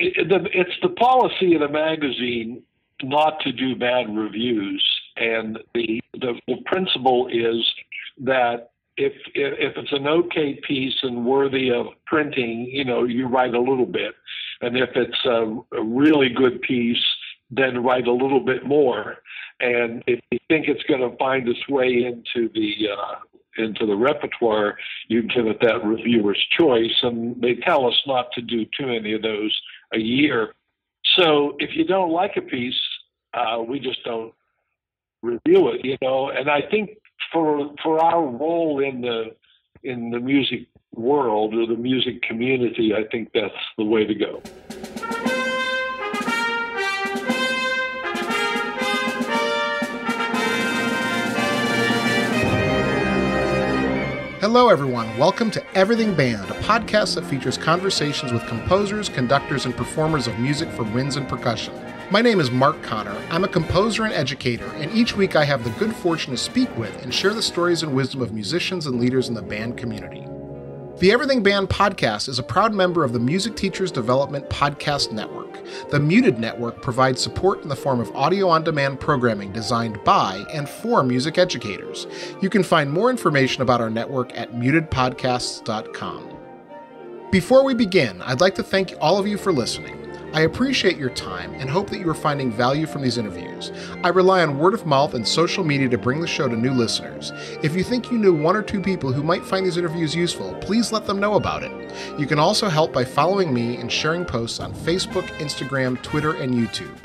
it, the, it's the policy of the magazine not to do bad reviews, and the the, the principle is that if, if it's an okay piece and worthy of printing, you know, you write a little bit, and if it's a, a really good piece, then write a little bit more. And if you think it's going to find its way into the uh, into the repertoire, you give it that reviewer's choice. And they tell us not to do too many of those a year. So if you don't like a piece, uh, we just don't review it, you know. And I think for for our role in the in the music world or the music community, I think that's the way to go. Hello, everyone. Welcome to Everything Band, a podcast that features conversations with composers, conductors, and performers of music for winds and percussion. My name is Mark Connor. I'm a composer and educator, and each week I have the good fortune to speak with and share the stories and wisdom of musicians and leaders in the band community. The Everything Band podcast is a proud member of the Music Teachers Development Podcast Network. The Muted Network provides support in the form of audio on demand programming designed by and for music educators. You can find more information about our network at mutedpodcasts.com. Before we begin, I'd like to thank all of you for listening. I appreciate your time and hope that you are finding value from these interviews. I rely on word of mouth and social media to bring the show to new listeners. If you think you knew one or two people who might find these interviews useful, please let them know about it. You can also help by following me and sharing posts on Facebook, Instagram, Twitter, and YouTube.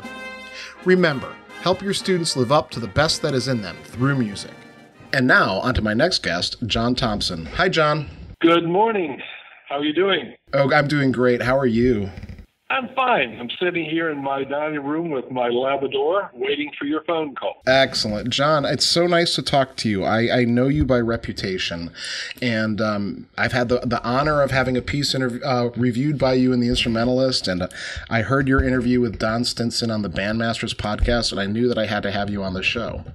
Remember, help your students live up to the best that is in them through music. And now, on to my next guest, John Thomson. Hi, John. Good morning. How are you doing? Oh, I'm doing great. How are you? I'm fine. I'm sitting here in my dining room with my Labrador waiting for your phone call. Excellent. John, it's so nice to talk to you. I, I know you by reputation, and um, I've had the, the honor of having a piece interv- uh, reviewed by you in The Instrumentalist, and uh, I heard your interview with Don Stinson on the Bandmasters podcast, and I knew that I had to have you on the show.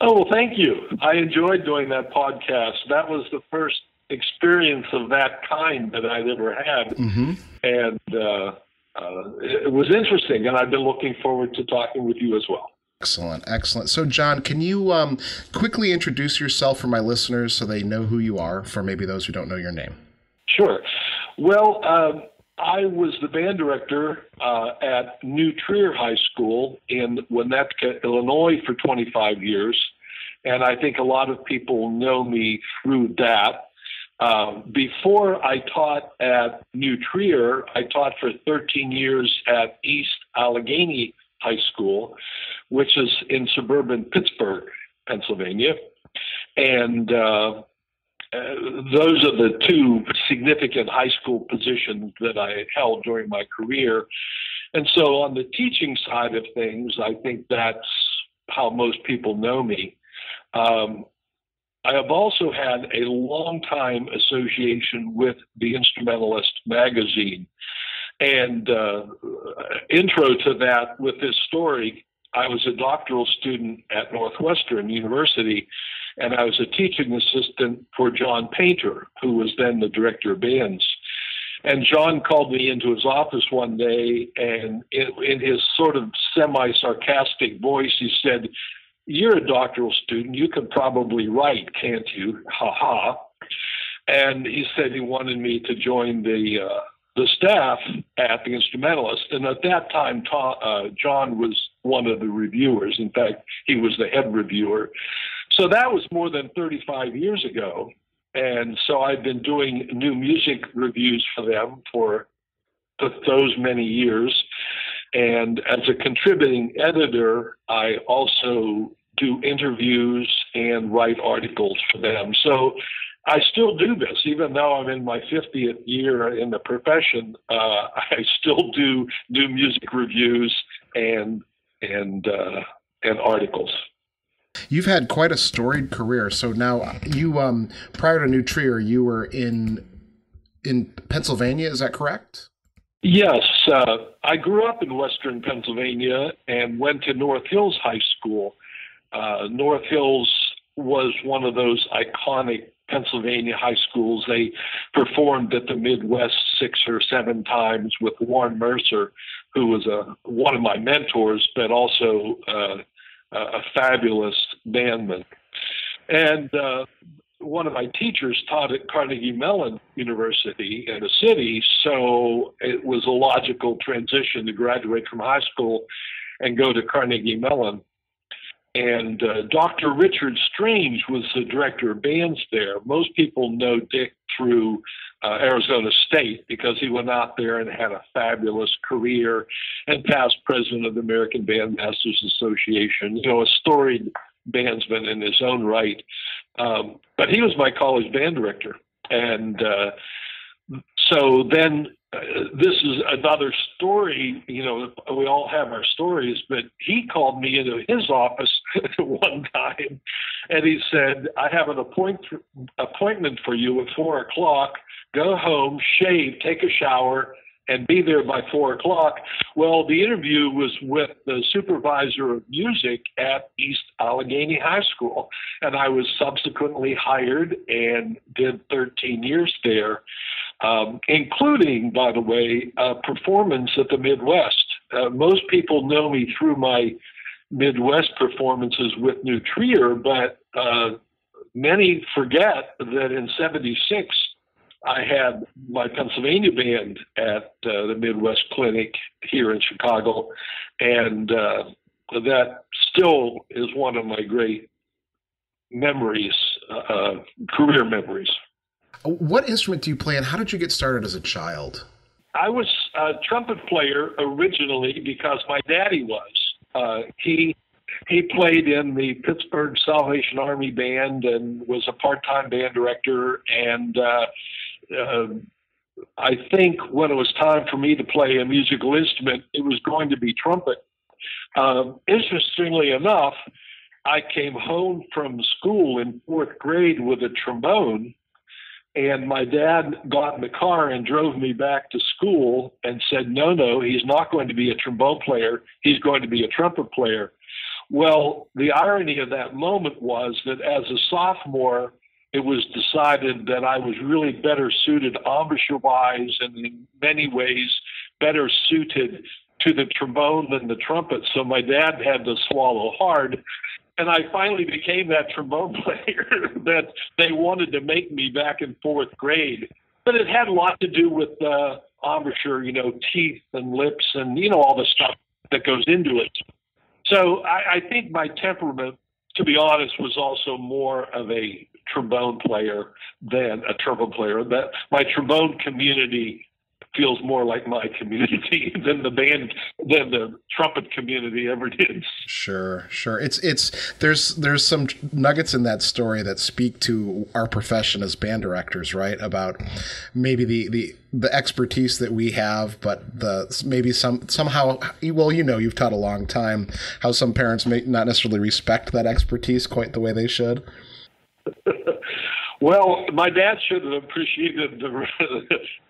Oh, well, thank you. I enjoyed doing that podcast. That was the first experience of that kind that I'd ever had. Mm-hmm. And, uh, uh, it was interesting, and I've been looking forward to talking with you as well. Excellent, excellent. So, John, can you um, quickly introduce yourself for my listeners so they know who you are, for maybe those who don't know your name? Sure. Well, uh, I was the band director uh, at New Trier High School in Winnetka, Illinois for 25 years. And I think a lot of people know me through that. Um, before I taught at New Trier, I taught for 13 years at East Allegheny High School, which is in suburban Pittsburgh, Pennsylvania. And uh, uh, those are the two significant high school positions that I held during my career. And so, on the teaching side of things, I think that's how most people know me. Um, I have also had a long time association with the Instrumentalist magazine. And uh, intro to that with this story, I was a doctoral student at Northwestern University, and I was a teaching assistant for John Paynter, who was then the director of bands. And John called me into his office one day, and in, in his sort of semi sarcastic voice, he said, you're a doctoral student. You can probably write, can't you? Ha ha. And he said he wanted me to join the uh, the staff at the Instrumentalist. And at that time, Tom, uh, John was one of the reviewers. In fact, he was the head reviewer. So that was more than 35 years ago. And so I've been doing new music reviews for them for those many years. And as a contributing editor, I also do interviews and write articles for them. So I still do this, even though I'm in my 50th year in the profession. Uh, I still do do music reviews and and uh, and articles. You've had quite a storied career. So now you, um, prior to New Trier, you were in in Pennsylvania. Is that correct? Yes, uh, I grew up in Western Pennsylvania and went to North Hills High School uh, North Hills was one of those iconic Pennsylvania high schools. They performed at the Midwest six or seven times with Warren Mercer, who was a one of my mentors, but also uh, a fabulous bandman. And uh, one of my teachers taught at Carnegie Mellon University in the city, so it was a logical transition to graduate from high school and go to Carnegie Mellon. And uh, Dr. Richard Strange was the director of bands there. Most people know Dick through uh, Arizona State because he went out there and had a fabulous career and past president of the American Bandmasters Association. You know, a storied bandsman in his own right. Um, but he was my college band director. And uh, so then uh, this is another story. You know, we all have our stories, but he called me into his office one time and he said, I have an appoint- appointment for you at four o'clock. Go home, shave, take a shower, and be there by four o'clock. Well, the interview was with the supervisor of music at East Allegheny High School, and I was subsequently hired and did 13 years there, um, including, by the way, a performance at the Midwest. Uh, most people know me through my Midwest performances with New Trier, but uh, many forget that in 76, I had my Pennsylvania band at uh, the Midwest Clinic here in Chicago, and uh, that still is one of my great memories, uh, career memories. What instrument do you play, and how did you get started as a child? I was a trumpet player originally because my daddy was. Uh, he he played in the Pittsburgh Salvation Army band and was a part-time band director and uh, uh, I think when it was time for me to play a musical instrument, it was going to be trumpet. Uh, interestingly enough, I came home from school in fourth grade with a trombone, and my dad got in the car and drove me back to school and said, No, no, he's not going to be a trombone player, he's going to be a trumpet player. Well, the irony of that moment was that as a sophomore, it was decided that I was really better suited embouchure wise and in many ways better suited to the trombone than the trumpet. So my dad had to swallow hard. And I finally became that trombone player that they wanted to make me back in fourth grade. But it had a lot to do with uh, embouchure, you know, teeth and lips and, you know, all the stuff that goes into it. So I, I think my temperament, to be honest, was also more of a trombone player than a trumpet player. That my trombone community feels more like my community than the band than the trumpet community ever did. Sure, sure. It's it's there's there's some nuggets in that story that speak to our profession as band directors, right? About maybe the the the expertise that we have, but the maybe some somehow well, you know, you've taught a long time how some parents may not necessarily respect that expertise quite the way they should. Well, my dad should have appreciated the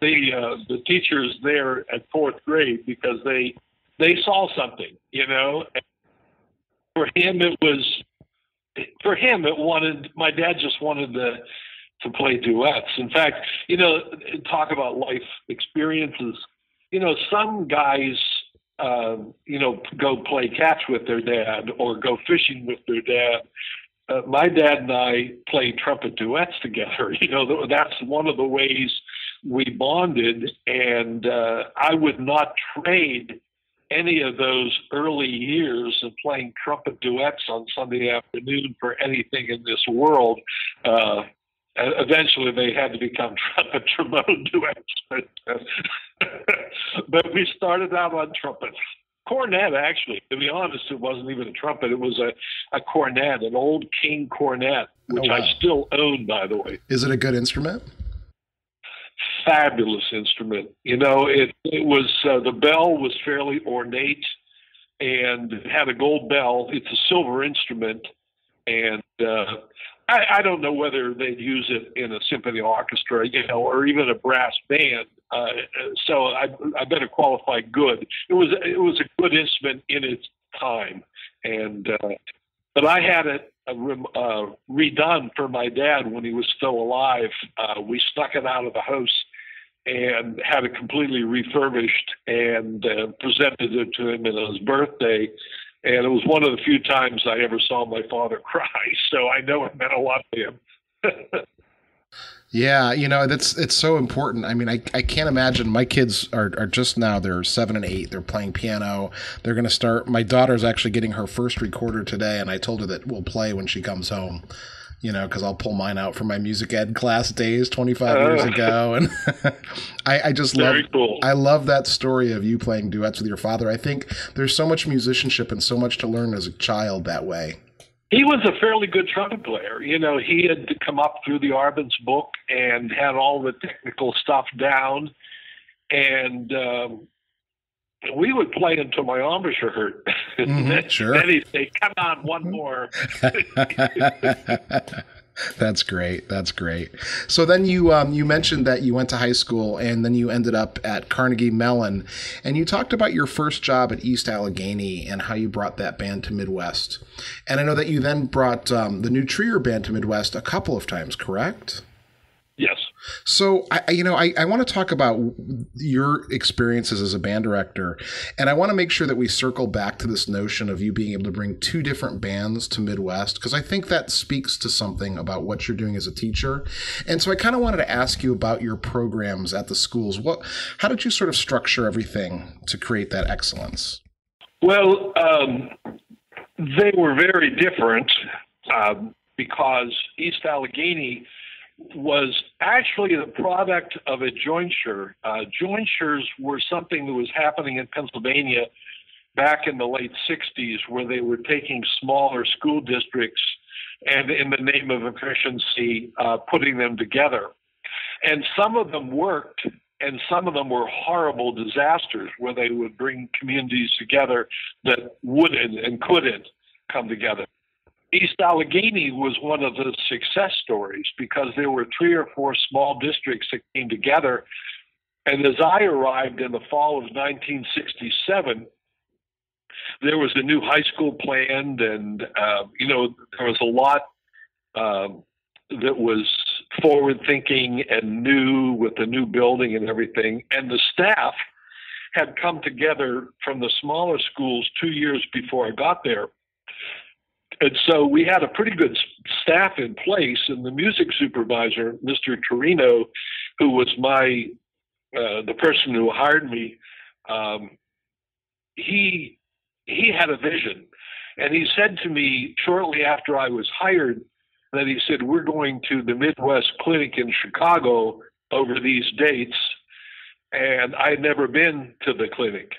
the uh, the teachers there at fourth grade because they they saw something, you know. for him, it was for him it wanted. My dad just wanted to to play duets. In fact, you know, talk about life experiences. You know, some guys, uh, you know, go play catch with their dad or go fishing with their dad uh, my dad and I played trumpet duets together. You know, that's one of the ways we bonded, and uh, I would not trade any of those early years of playing trumpet duets on Sunday afternoon for anything in this world. Uh, eventually, they had to become trumpet trombone duets, but we started out on trumpet cornet, actually. To be honest, it wasn't even a trumpet. It was a, a cornet, an old King cornet, which oh, wow. I still own, by the way. Is it a good instrument? Fabulous instrument. You know, it, it was, uh, the bell was fairly ornate and had a gold bell. It's a silver instrument. And uh, I, I don't know whether they'd use it in a symphony orchestra, you know, or even a brass band. Uh, so I, I better qualify good. It was it was a good instrument in its time, and uh, but I had it uh, uh, redone for my dad when he was still alive. Uh, we stuck it out of the house and had it completely refurbished and uh, presented it to him on his birthday. And it was one of the few times I ever saw my father cry, so I know it meant a lot to him. Yeah, you know that's it's so important. I mean, I, I can't imagine my kids are, are just now they're seven and eight. They're playing piano. They're going to start. My daughter's actually getting her first recorder today, and I told her that we'll play when she comes home. You know, because I'll pull mine out from my music ed class days 25 uh, years ago, and I, I just love cool. I love that story of you playing duets with your father. I think there's so much musicianship and so much to learn as a child that way he was a fairly good trumpet player. You know, he had come up through the Arban's book and had all the technical stuff down. And um, we would play until my embouchure hurt. Mm-hmm, then, sure. then he'd say, come on, one more. That's great. That's great. So then you um, you mentioned that you went to high school and then you ended up at Carnegie Mellon, and you talked about your first job at East Allegheny and how you brought that band to Midwest. And I know that you then brought um, the New Trier band to Midwest a couple of times, correct? Yes. So I, you know, I, I want to talk about your experiences as a band director, and I want to make sure that we circle back to this notion of you being able to bring two different bands to Midwest because I think that speaks to something about what you're doing as a teacher. And so I kind of wanted to ask you about your programs at the schools. What, how did you sort of structure everything to create that excellence? Well, um, they were very different um, because East Allegheny was actually the product of a jointure. Uh, jointures were something that was happening in Pennsylvania back in the late 60s, where they were taking smaller school districts and, in the name of efficiency, uh, putting them together. And some of them worked, and some of them were horrible disasters where they would bring communities together that wouldn't and couldn't come together. East Allegheny was one of the success stories because there were three or four small districts that came together. And as I arrived in the fall of 1967, there was a new high school planned, and uh, you know there was a lot um, that was forward thinking and new with the new building and everything. And the staff had come together from the smaller schools two years before I got there and so we had a pretty good staff in place, and the music supervisor, Mr. Torino, who was my uh, the person who hired me, um, he he had a vision, and he said to me shortly after I was hired that he said we're going to the Midwest Clinic in Chicago over these dates, and I had never been to the clinic.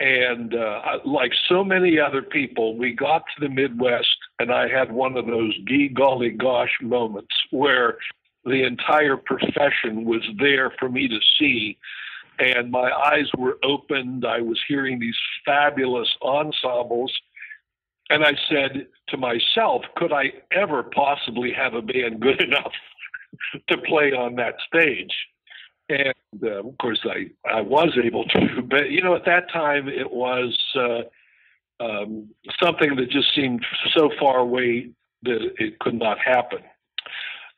And uh, like so many other people, we got to the Midwest, and I had one of those gee golly gosh moments where the entire profession was there for me to see. And my eyes were opened. I was hearing these fabulous ensembles. And I said to myself, could I ever possibly have a band good enough to play on that stage? And uh, of course I I was able to, but you know at that time it was uh, um, something that just seemed so far away that it could not happen.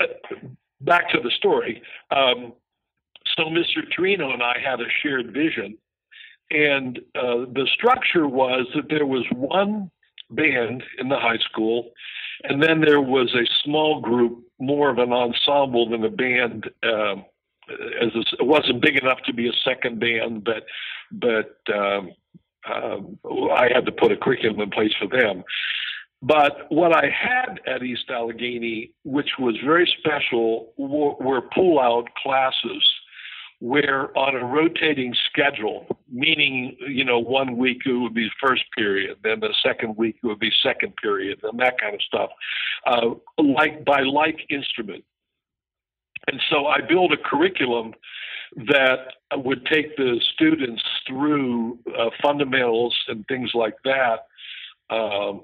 Uh, back to the story. Um, so Mr. Torino and I had a shared vision, and uh, the structure was that there was one band in the high school, and then there was a small group, more of an ensemble than a band. Um, as a, it wasn't big enough to be a second band, but but um, um, I had to put a curriculum in place for them. But what I had at East Allegheny, which was very special, were, were pull-out classes where on a rotating schedule, meaning, you know, one week it would be first period, then the second week it would be second period, and that kind of stuff, uh, like by like instrument. And so I built a curriculum that would take the students through uh, fundamentals and things like that um,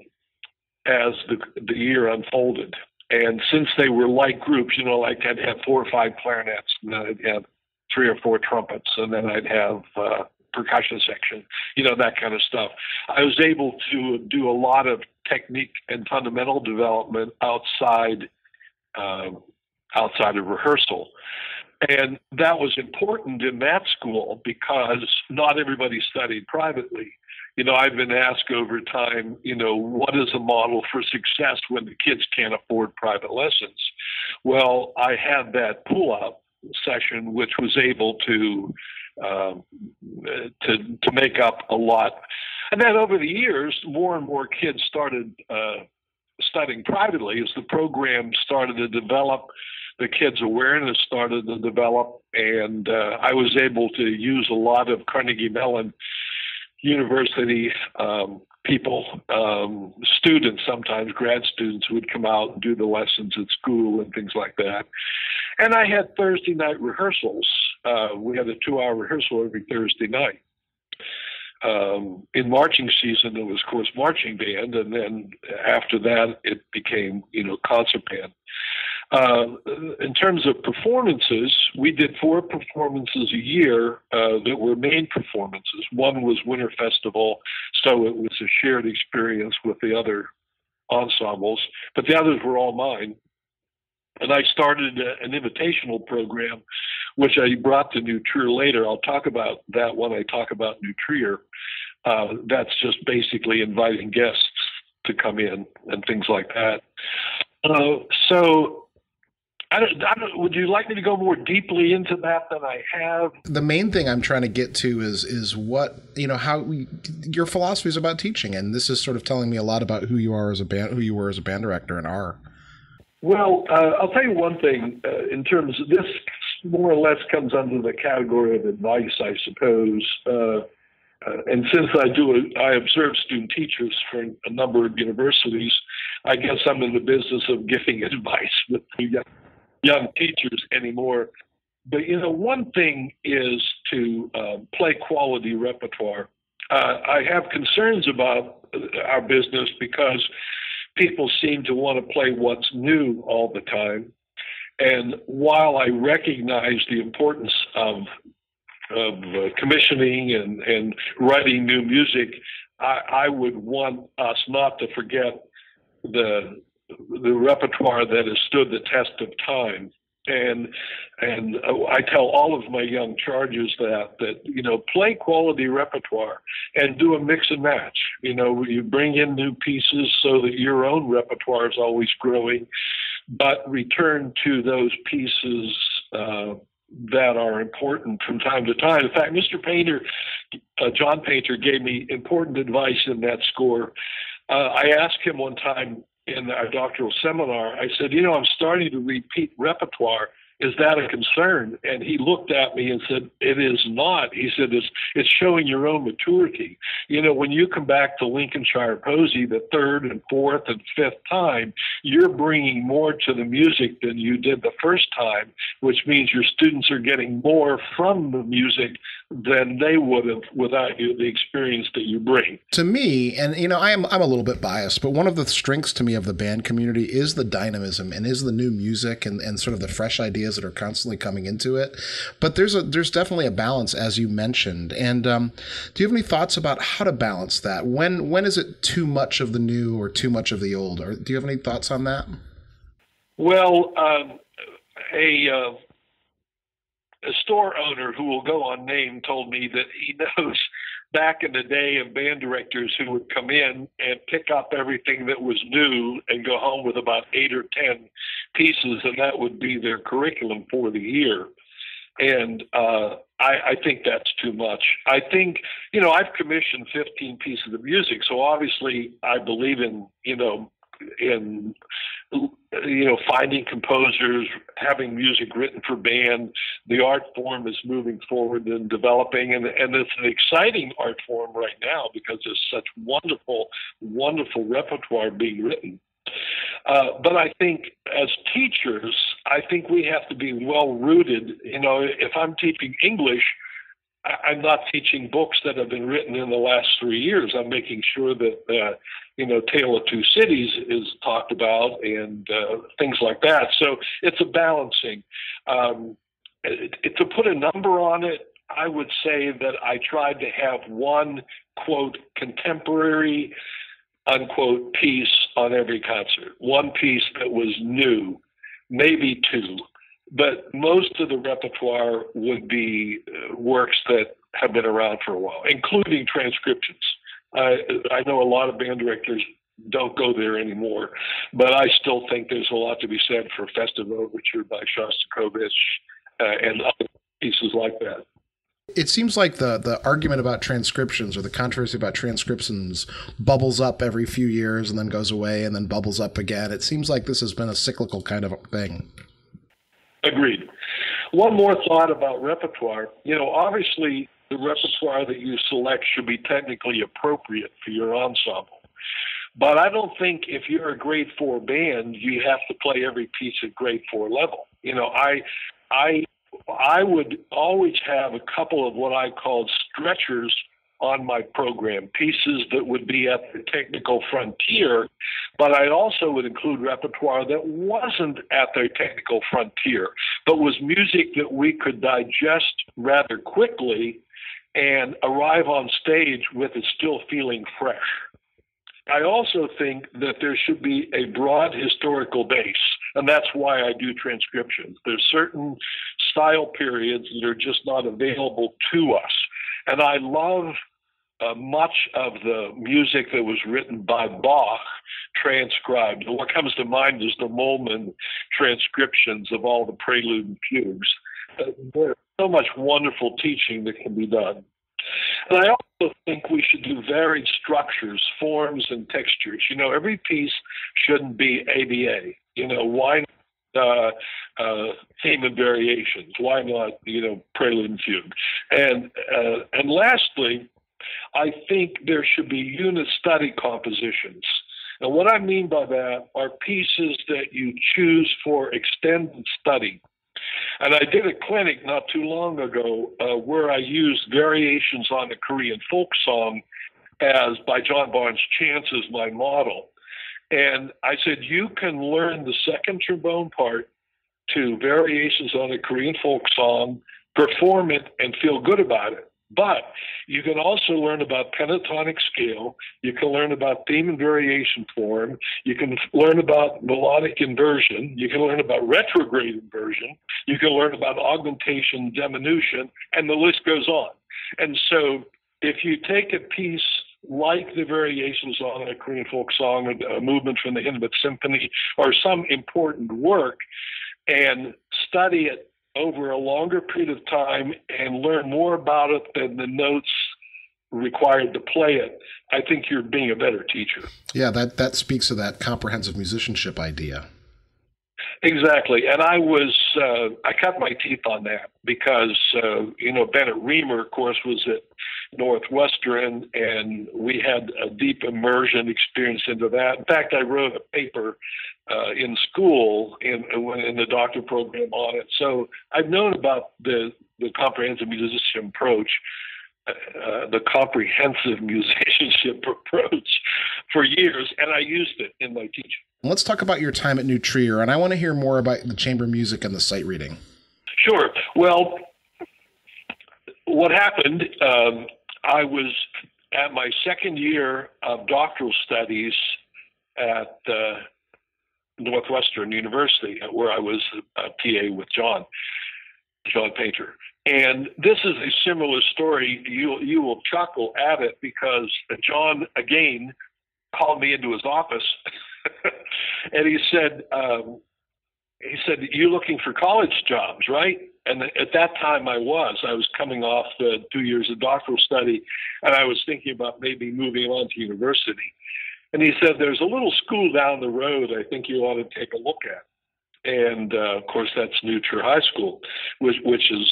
as the, the year unfolded. And since they were like groups, you know, like I'd have four or five clarinets, and then I'd have three or four trumpets, and then I'd have uh, percussion section, you know, that kind of stuff. I was able to do a lot of technique and fundamental development outside uh, outside of rehearsal. And that was important in that school because not everybody studied privately. You know, I've been asked over time, you know, what is a model for success when the kids can't afford private lessons? Well, I had that pull up session, which was able to um, to to make up a lot. And then over the years, more and more kids started uh, studying privately as the program started to develop. The kids' awareness started to develop, and uh, I was able to use a lot of Carnegie Mellon University um, people, um, students, sometimes grad students, would come out and do the lessons at school and things like that. And I had Thursday night rehearsals. Uh, we had a two hour rehearsal every Thursday night. Um, in marching season, it was, of course, marching band, and then after that, it became, you know, concert band. Uh, in terms of performances, we did four performances a year uh, that were main performances. One was Winter Festival, so it was a shared experience with the other ensembles, but the others were all mine. And I started a, an invitational program, which I brought to New Trier later. I'll talk about that when I talk about New Trier. Uh, that's just basically inviting guests to come in and things like that. Uh, so I don't, I don't, would you like me to go more deeply into that than I have? The main thing I'm trying to get to is is what you know how we, your philosophy is about teaching, and this is sort of telling me a lot about who you are as a band, who you were as a band director, and are. Well, uh, I'll tell you one thing. Uh, in terms of this, more or less comes under the category of advice, I suppose. Uh, uh, and since I do, I observe student teachers for a number of universities. I guess I'm in the business of giving advice with young young teachers anymore. But you know, one thing is to uh, play quality repertoire. Uh, I have concerns about our business because people seem to want to play what's new all the time. And while I recognize the importance of of uh, commissioning and, and writing new music, I, I would want us not to forget the the repertoire that has stood the test of time and and I tell all of my young charges that that you know play quality repertoire and do a mix and match. You know, you bring in new pieces so that your own repertoire is always growing, but return to those pieces. Uh, that are important from time to time. In fact, Mr. Paynter, uh, John Paynter, gave me important advice in that score. Uh, I asked him one time, in our doctoral seminar, I said, you know, I'm starting to repeat repertoire is that a concern? And he looked at me and said, it is not. He said, it's, it's showing your own maturity. You know, when you come back to Lincolnshire Posy the third and fourth and fifth time, you're bringing more to the music than you did the first time, which means your students are getting more from the music than they would have without you, the experience that you bring. To me, and you know, I am I'm a little bit biased, but one of the strengths to me of the band community is the dynamism and is the new music and, and sort of the fresh ideas ideas that are constantly coming into it. But there's a there's definitely a balance, as you mentioned. And um, do you have any thoughts about how to balance that? When when is it too much of the new or too much of the old? Or do you have any thoughts on that? Well, um, a uh, a store owner who will go unnamed told me that he knows back in the day of band directors who would come in and pick up everything that was new and go home with about eight or ten pieces, and that would be their curriculum for the year. And uh, I, I think that's too much. I think, you know, I've commissioned 15 pieces of music, so obviously I believe in, you know, in you know finding composers having music written for band the art form is moving forward and developing and and it's an exciting art form right now because there's such wonderful wonderful repertoire being written uh, but I think as teachers, I think we have to be well rooted. You know, if I'm teaching English, I'm not teaching books that have been written in the last three years. I'm making sure that uh, you know Tale of Two Cities is talked about and uh, things like that. So it's a balancing. Um, it, it, to put a number on it, I would say that I tried to have one quote contemporary unquote piece on every concert, one piece that was new, maybe two. But most of the repertoire would be uh, works that have been around for a while, including transcriptions. I, I know a lot of band directors don't go there anymore, but I still think there's a lot to be said for Festive Overture by Shostakovich uh, and other pieces like that. It seems like the the argument about transcriptions or the controversy about transcriptions bubbles up every few years and then goes away and then bubbles up again. It seems like this has been a cyclical kind of thing. Agreed. One more thought about repertoire. You know, obviously the repertoire that you select should be technically appropriate for your ensemble. But I don't think if you're a grade four band, you have to play every piece at grade four level. You know, I I I would always have a couple of what I called stretchers on my program, pieces that would be at the technical frontier, but I also would include repertoire that wasn't at their technical frontier, but was music that we could digest rather quickly and arrive on stage with it still feeling fresh. I also think that there should be a broad historical base, and that's why I do transcriptions. There's certain style periods that are just not available to us. And I love uh, much of the music that was written by Bach transcribed. What comes to mind is the Moehlmann transcriptions of all the prelude and fugues. Uh, there's so much wonderful teaching that can be done. And I also think we should do varied structures, forms, and textures. You know, every piece shouldn't be ABA. You know, why uh, uh, theme and variations? Why not, you know, prelude and fugue? And uh, and lastly, I think there should be unit study compositions. And what I mean by that are pieces that you choose for extended study. And I did a clinic not too long ago uh, where I used variations on the Korean folk song as by John Barnes Chance as my model. And I said, you can learn the second trombone part to variations on a Korean folk song, perform it, and feel good about it. But you can also learn about pentatonic scale. You can learn about theme and variation form. You can learn about melodic inversion. You can learn about retrograde inversion. You can learn about augmentation, diminution, and the list goes on. And so if you take a piece like the variations on a Korean folk song, a movement from the Hindemith Symphony, or some important work, and study it over a longer period of time and learn more about it than the notes required to play it, I think you're being a better teacher. Yeah, that that speaks to that comprehensive musicianship idea. Exactly, and I was uh, I cut my teeth on that because uh, you know Bennett Reimer, of course, was at Northwestern, and we had a deep immersion experience into that. In fact, I wrote a paper uh, in school in in the doctor program on it. So I've known about the the comprehensive musician approach, uh, the comprehensive musicianship approach for years, and I used it in my teaching. Let's talk about your time at New Trier, and I want to hear more about the chamber music and the sight reading. Sure. Well, what happened? Um, I was at my second year of doctoral studies at uh, Northwestern University, where I was a PA with John, John Paynter. And this is a similar story. You you will chuckle at it because John again called me into his office, and he said, um, he said, "You're looking for college jobs, right?" And at that time, I was. I was coming off the two years of doctoral study, and I was thinking about maybe moving on to university. And he said, There's a little school down the road I think you ought to take a look at. And uh, of course, that's New Trier High School, which, which is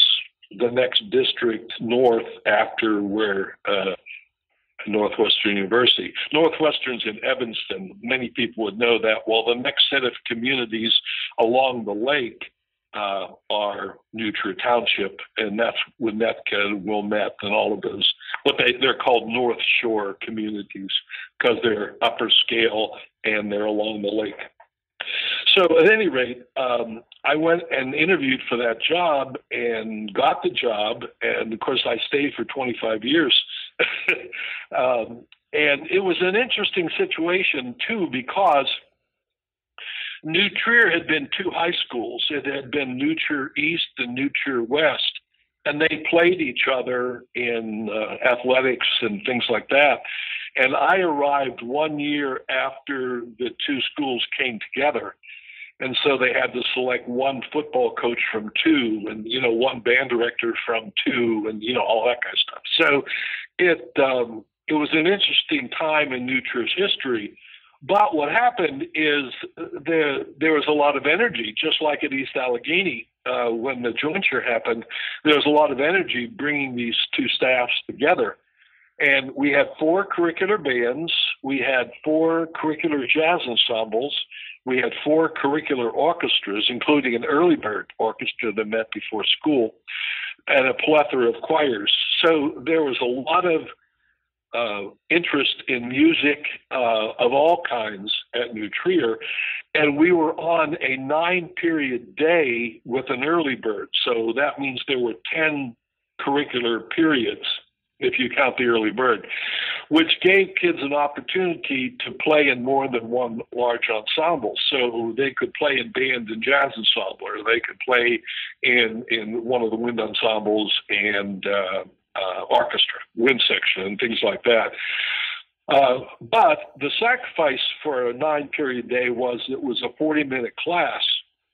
the next district north after where uh, Northwestern University. Northwestern's in Evanston. Many people would know that. Well, the next set of communities along the lake uh, are New Trier Township, and that's Winnetka, Wilmette, and all of those. What they they're called North Shore communities because they're upper scale and they're along the lake. So at any rate, um, I went and interviewed for that job and got the job, and of course I stayed for 25 years. Um, and it was an interesting situation too because New Trier had been two high schools. It had been New Trier East and New Trier West, and they played each other in uh, athletics and things like that. And I arrived one year after the two schools came together. And so they had to select one football coach from two and, you know, one band director from two and, you know, all that kind of stuff. So it, um, it was an interesting time in New Trier's history. But what happened is there there was a lot of energy, just like at East Allegheny uh, when the jointure happened. There was a lot of energy bringing these two staffs together, and we had four curricular bands, we had four curricular jazz ensembles, we had four curricular orchestras, including an early bird orchestra that met before school, and a plethora of choirs. So there was a lot of uh, interest in music uh, of all kinds at New Trier, and we were on a nine period day with an early bird. So that means there were 10 curricular periods, if you count the early bird, which gave kids an opportunity to play in more than one large ensemble. So they could play in band and jazz ensemble, or they could play in, in one of the wind ensembles and uh, uh, orchestra, wind section, and things like that. Uh, but the sacrifice for a nine period day was it was a 40 minute class.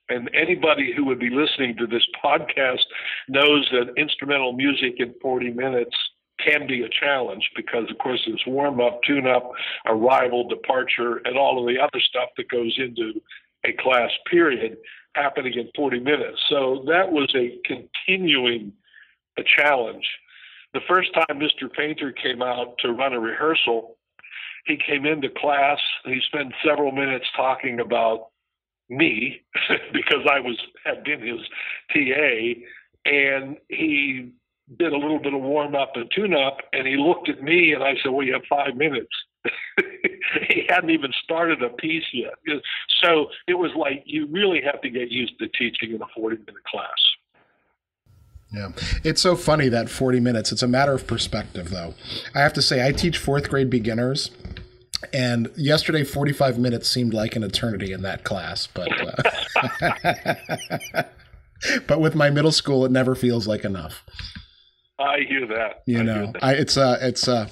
And anybody who would be listening to this podcast knows that instrumental music in 40 minutes can be a challenge because, of course, there's warm up, tune up, arrival, departure, and all of the other stuff that goes into a class period happening in 40 minutes. So that was a continuing a challenge the first time Mr. Paynter came out to run a rehearsal, he came into class. He spent several minutes talking about me because I was had been his TA, and he did a little bit of warm up and tune up, and he looked at me and I said, "Well, you have five minutes." he hadn't even started a piece yet, so it was like you really have to get used to teaching in a forty-minute class. Yeah. It's so funny that 40 minutes, it's a matter of perspective, though. I have to say, I teach fourth grade beginners, and yesterday, 45 minutes seemed like an eternity in that class. But, uh, but with my middle school, it never feels like enough. I hear that. You know, I, it's, uh, it's, uh,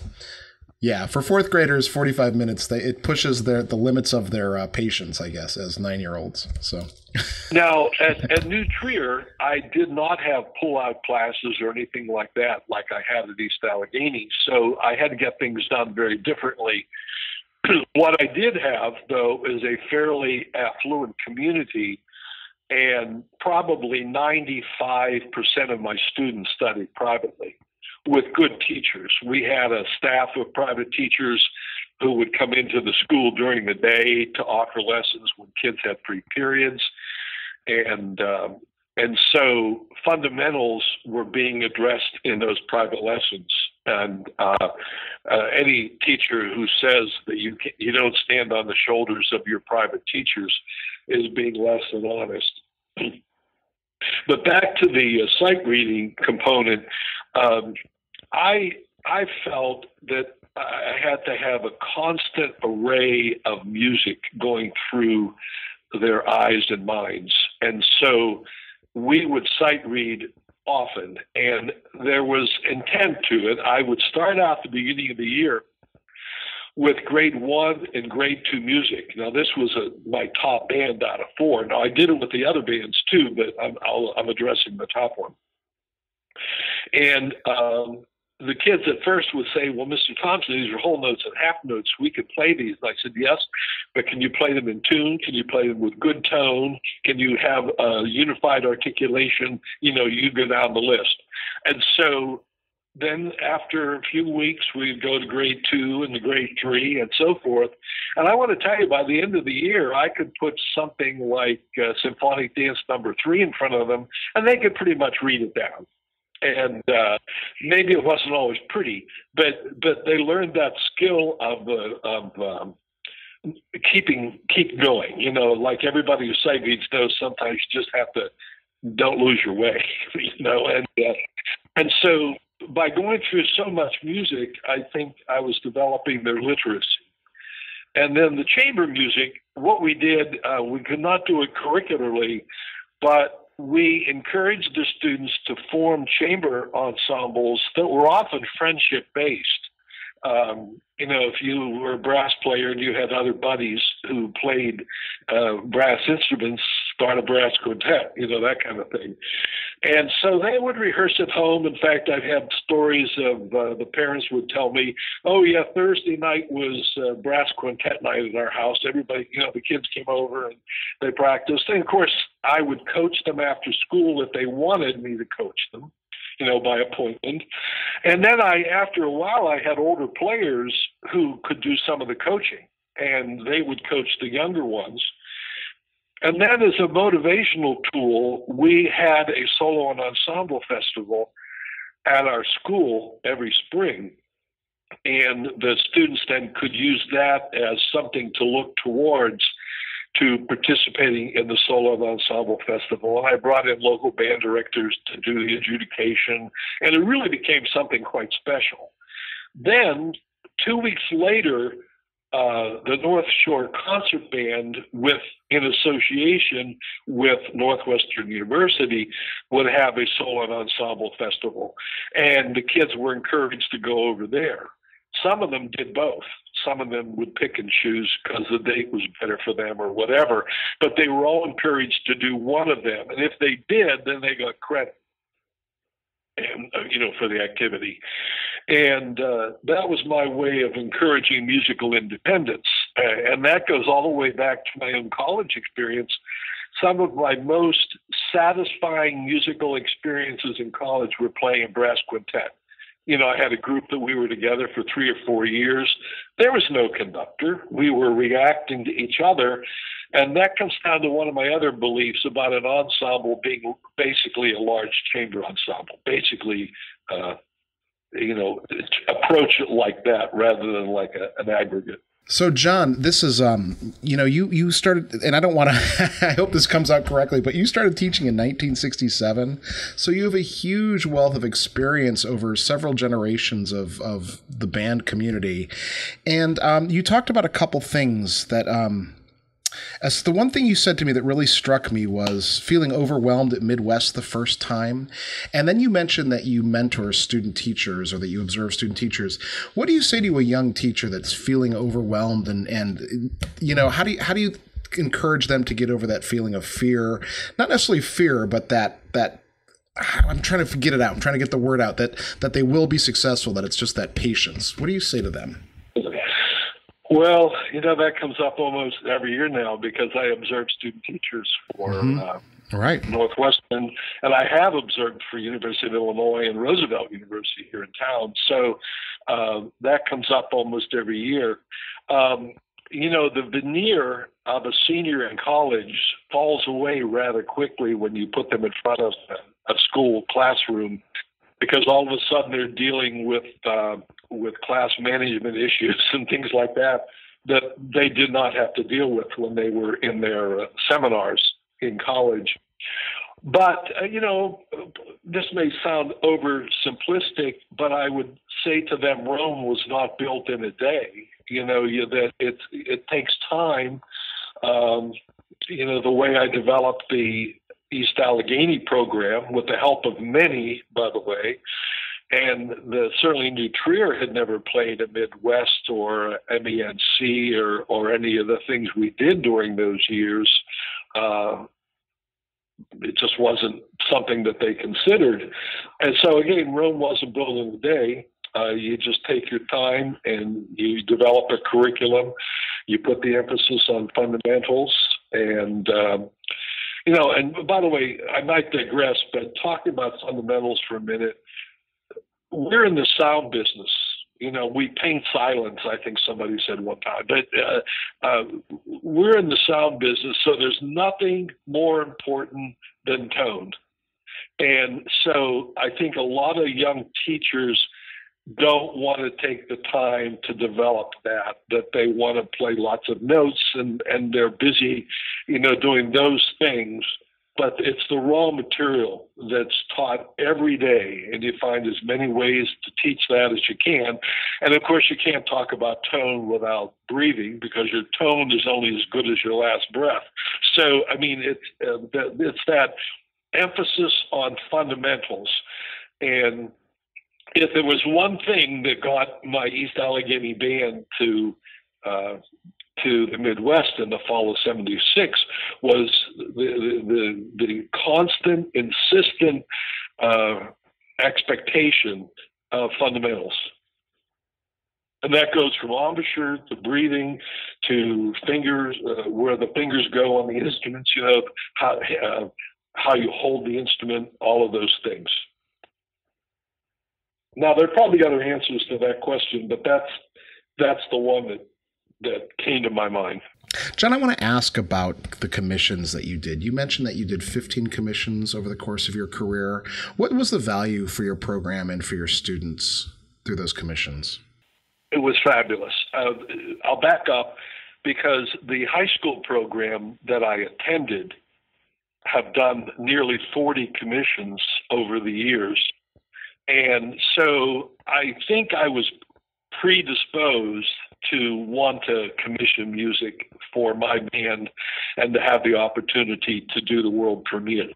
yeah, for fourth graders, forty-five minutes. They, it pushes their the limits of their uh, patience, I guess, as nine-year-olds. So now at, at New Trier, I did not have pull-out classes or anything like that, like I had at East Allegheny. So I had to get things done very differently. what I did have, though, is a fairly affluent community, and probably ninety-five percent of my students studied privately with good teachers. We had a staff of private teachers who would come into the school during the day to offer lessons when kids had free periods, and um, and so fundamentals were being addressed in those private lessons. And uh, uh, any teacher who says that you can, you don't stand on the shoulders of your private teachers is being less than honest. But back to the uh, sight reading component, um, I I felt that I had to have a constant array of music going through their eyes and minds, and so we would sight read often, and there was intent to it. I would start out the beginning of the year with grade one and grade two music. Now, this was a, my top band out of four. Now, I did it with the other bands too, but I'm, i am addressing the top one. And um, the kids at first would say, "Well, Mr. Thomson, these are whole notes and half notes. We could play these." And I said, "Yes, but can you play them in tune? Can you play them with good tone? Can you have a unified articulation? You know, you go down the list." And so then after a few weeks, we'd go to grade two and the grade three and so forth. And I want to tell you, by the end of the year, I could put something like uh, Symphonic Dance Number Three in front of them, and they could pretty much read it down and uh, maybe it wasn't always pretty, but but they learned that skill of uh, of um, keeping keep going. You know, like everybody who sight reads knows, sometimes you just have to don't lose your way. You know, and uh, and so by going through so much music, I think I was developing their literacy. And then the chamber music, what we did, uh, we could not do it curricularly, but we encouraged the students to form chamber ensembles that were often friendship based. Um, you know, if you were a brass player and you had other buddies who played uh, brass instruments, start a brass quintet, you know, that kind of thing. And so they would rehearse at home. In fact, I've had stories of uh, the parents would tell me, oh, yeah, Thursday night was uh, brass quintet night at our house. Everybody, you know, the kids came over and they practiced. And of course, I would coach them after school if they wanted me to coach them you know, by appointment. And then I, after a while, I had older players who could do some of the coaching, and they would coach the younger ones. And then, as a motivational tool, we had a solo and ensemble festival at our school every spring. And the students then could use that as something to look towards to participating in the solo and ensemble festival. I brought in local band directors to do the adjudication, and it really became something quite special. Then, two weeks later, uh, the North Shore Concert Band, with in association with Northwestern University, would have a solo and ensemble festival, and the kids were encouraged to go over there. Some of them did both. Some of them would pick and choose because the date was better for them or whatever. But they were all encouraged to do one of them. And if they did, then they got credit. And uh, you know for the activity, and uh, that was my way of encouraging musical independence, uh, and that goes all the way back to my own college experience. Some of my most satisfying musical experiences in college were playing in brass quintet you know, I had a group that we were together for three or four years. There was no conductor. We were reacting to each other. And that comes down to one of my other beliefs about an ensemble being basically a large chamber ensemble. Basically, uh, you know, approach it like that rather than like a, an aggregate. So, John, this is um, you know, you you started, and I don't want to. I hope this comes out correctly, but you started teaching in 1967, so you have a huge wealth of experience over several generations of of the band community, and um, you talked about a couple things that um, as the one thing you said to me that really struck me was feeling overwhelmed at Midwest the first time. And then you mentioned that you mentor student teachers or that you observe student teachers. What do you say to a young teacher that's feeling overwhelmed and, and you know, how do you, how do you encourage them to get over that feeling of fear? Not necessarily fear, but that, that ah, I'm trying to get it out. I'm trying to get the word out that, that they will be successful, that it's just that patience. What do you say to them? Well, you know that comes up almost every year now because I observe student teachers for mm-hmm. uh, right Northwestern, and I have observed for University of Illinois and Roosevelt University here in town. So uh, that comes up almost every year. Um, you know, the veneer of a senior in college falls away rather quickly when you put them in front of a school classroom because all of a sudden they're dealing with uh, with class management issues and things like that that they did not have to deal with when they were in their uh, seminars in college. But uh, you know, this may sound oversimplistic, but I would say to them, Rome was not built in a day. You know, you, that it it takes time. Um, you know, the way I developed the East Allegheny program with the help of many, by the way. And the, certainly New Trier had never played a Midwest or MENC or, or any of the things we did during those years. Uh, it just wasn't something that they considered. And so, again, Rome wasn't built in a day. Uh, you just take your time and you develop a curriculum. You put the emphasis on fundamentals and um, you know, and by the way, I might digress, but talking about fundamentals for a minute, we're in the sound business. You know, we paint silence. I think somebody said one time, but uh, uh, we're in the sound business, so there's nothing more important than tone. And so I think a lot of young teachers don't want to take the time to develop that that they want to play lots of notes and and they're busy you know doing those things but it's the raw material that's taught every day, and you find as many ways to teach that as you can. And of course, you can't talk about tone without breathing because your tone is only as good as your last breath. So, I mean, it's uh, it's that emphasis on fundamentals. And if there was one thing that got my East Allegheny band to uh, to the Midwest in the fall of '76 was the the, the constant, insistent uh, expectation of fundamentals. And that goes from embouchure to breathing to fingers, uh, where the fingers go on the instruments, you know, how, uh, how you hold the instrument, all of those things. Now, there are probably other answers to that question, but that's that's the one that that came to my mind. John, I want to ask about the commissions that you did. You mentioned that you did 15 commissions over the course of your career. What was the value for your program and for your students through those commissions? It was fabulous. Uh, I'll back up because the high school program that I attended have done nearly 40 commissions over the years. And so I think I was predisposed to want to commission music for my band and to have the opportunity to do the world premiere.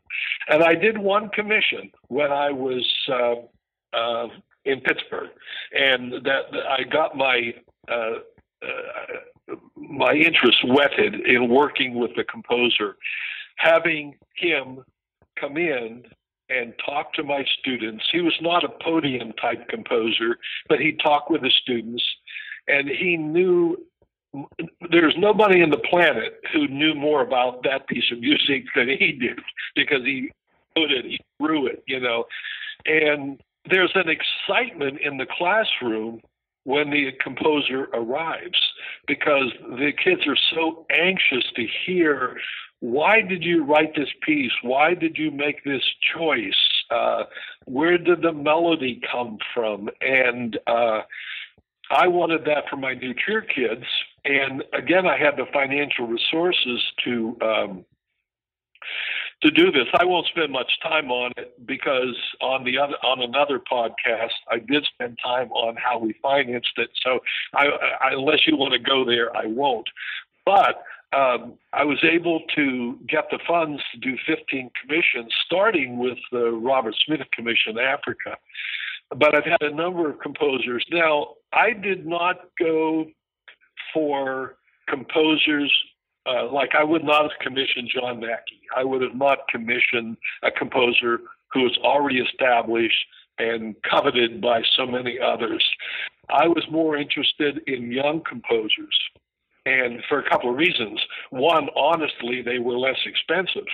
And I did one commission when I was uh, uh, in Pittsburgh, and that, that I got my uh, uh my interest whetted in working with the composer, having him come in and talk to my students. He was not a podium type composer, but he talked with the students and he knew there's nobody in the planet who knew more about that piece of music than he did because he put it, he grew it, you know. And there's an excitement in the classroom when the composer arrives because the kids are so anxious to hear why did you write this piece? Why did you make this choice? Uh, where did the melody come from? And uh, I wanted that for my New Trier kids, and again, I had the financial resources to um, to do this. I won't spend much time on it because on the other on another podcast, I did spend time on how we financed it. So, I, I, unless you want to go there, I won't. But um, I was able to get the funds to do 15 commissions, starting with the Robert Smith Commission Africa but I've had a number of composers. Now, I did not go for composers uh, like I would not have commissioned John Mackey. I would have not commissioned a composer who was already established and coveted by so many others. I was more interested in young composers, and for a couple of reasons. One, honestly, they were less expensive,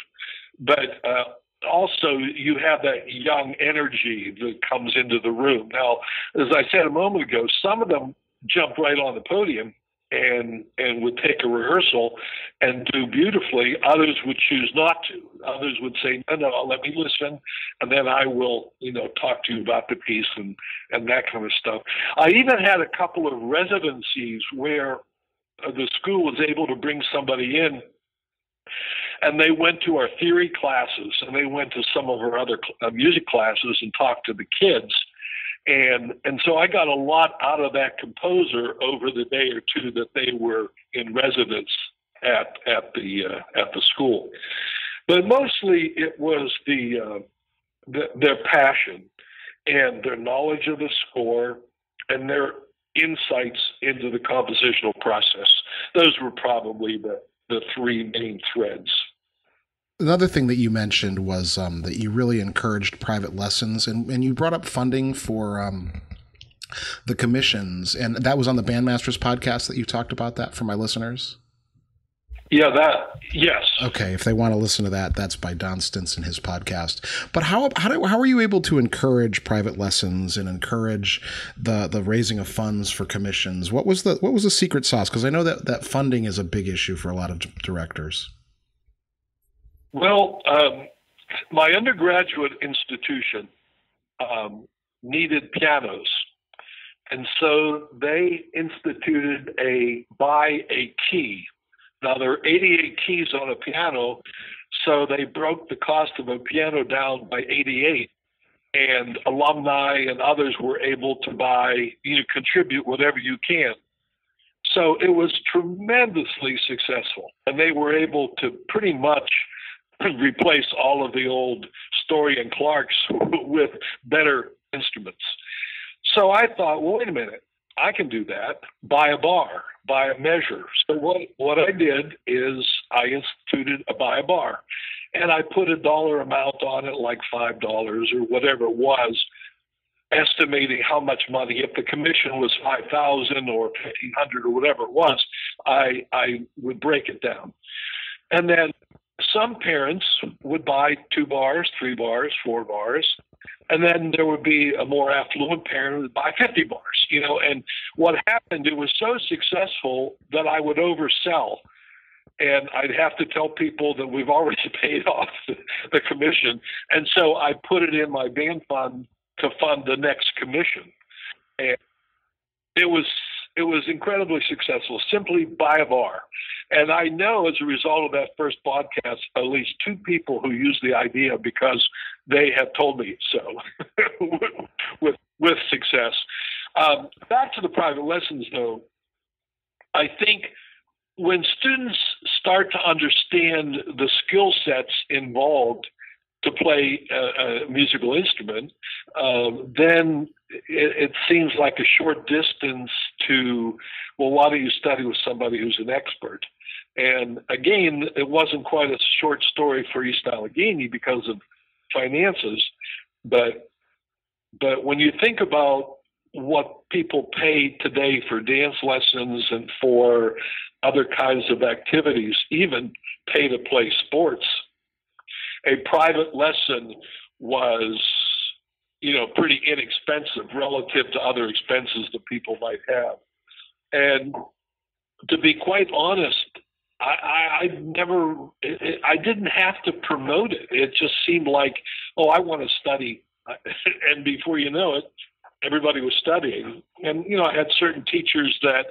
but uh, also you have that young energy that comes into the room. Now, as I said a moment ago, some of them jump right on the podium and and would take a rehearsal and do beautifully. Others would choose not to. Others would say, "No, no, let me listen, and then I will, you know, talk to you about the piece and and that kind of stuff." I even had a couple of residencies where the school was able to bring somebody in and they went to our theory classes and they went to some of our other uh, music classes and talked to the kids. And and so I got a lot out of that composer over the day or two that they were in residence at at the uh, at the school. But mostly it was the, uh, the their passion and their knowledge of the score and their insights into the compositional process those were probably the the three main threads another thing that you mentioned was um, that you really encouraged private lessons, and, and you brought up funding for um, the commissions, and that was on the Bandmasters podcast that you talked about that for my listeners. Yeah, that yes. Okay, if they want to listen to that, that's by Don Stinson, his podcast. But how how do, how are you able to encourage private lessons and encourage the the raising of funds for commissions? What was the what was the secret sauce? Because I know that that funding is a big issue for a lot of directors. Well, um, my undergraduate institution um, needed pianos. And so they instituted a buy a key. Now there are 88 keys on a piano, So they broke the cost of a piano down by 88 and alumni and others were able to buy, you know, contribute whatever you can. So it was tremendously successful, and they were able to pretty much replace all of the old Story and Clarks with better instruments. So I thought, well, wait a minute, I can do that by a bar, by a measure. So what what I did is I instituted a buy a bar, and I put a dollar amount on it, like five dollars or whatever it was, estimating how much money. If the commission was five thousand or fifteen hundred or whatever it was, I I would break it down, and then some parents would buy two bars, three bars, four bars, and then there would be a more affluent parent who would buy 50 bars, you know. And what happened, it was so successful that I would oversell. And I'd have to tell people that we've already paid off the, commission. And so I put it in my band fund to fund the next commission. And it was it was incredibly successful simply by a bar. And I know as a result of that first podcast, at least two people who used the idea because they have told me so with, with success. Um, back to the private lessons, though, I think when students start to understand the skill sets involved to play a, a musical instrument, uh, then it, it, seems like a short distance to, well, why don't you study with somebody who's an expert? And again, it wasn't quite a short story for East Allegheny because of finances, but but when you think about what people pay today for dance lessons and for other kinds of activities, even pay to play sports, a private lesson was you know pretty inexpensive relative to other expenses that people might have. And to be quite honest i i, never i didn't have to promote it it just seemed like oh i want to study and before you know it everybody was studying and you know i had certain teachers that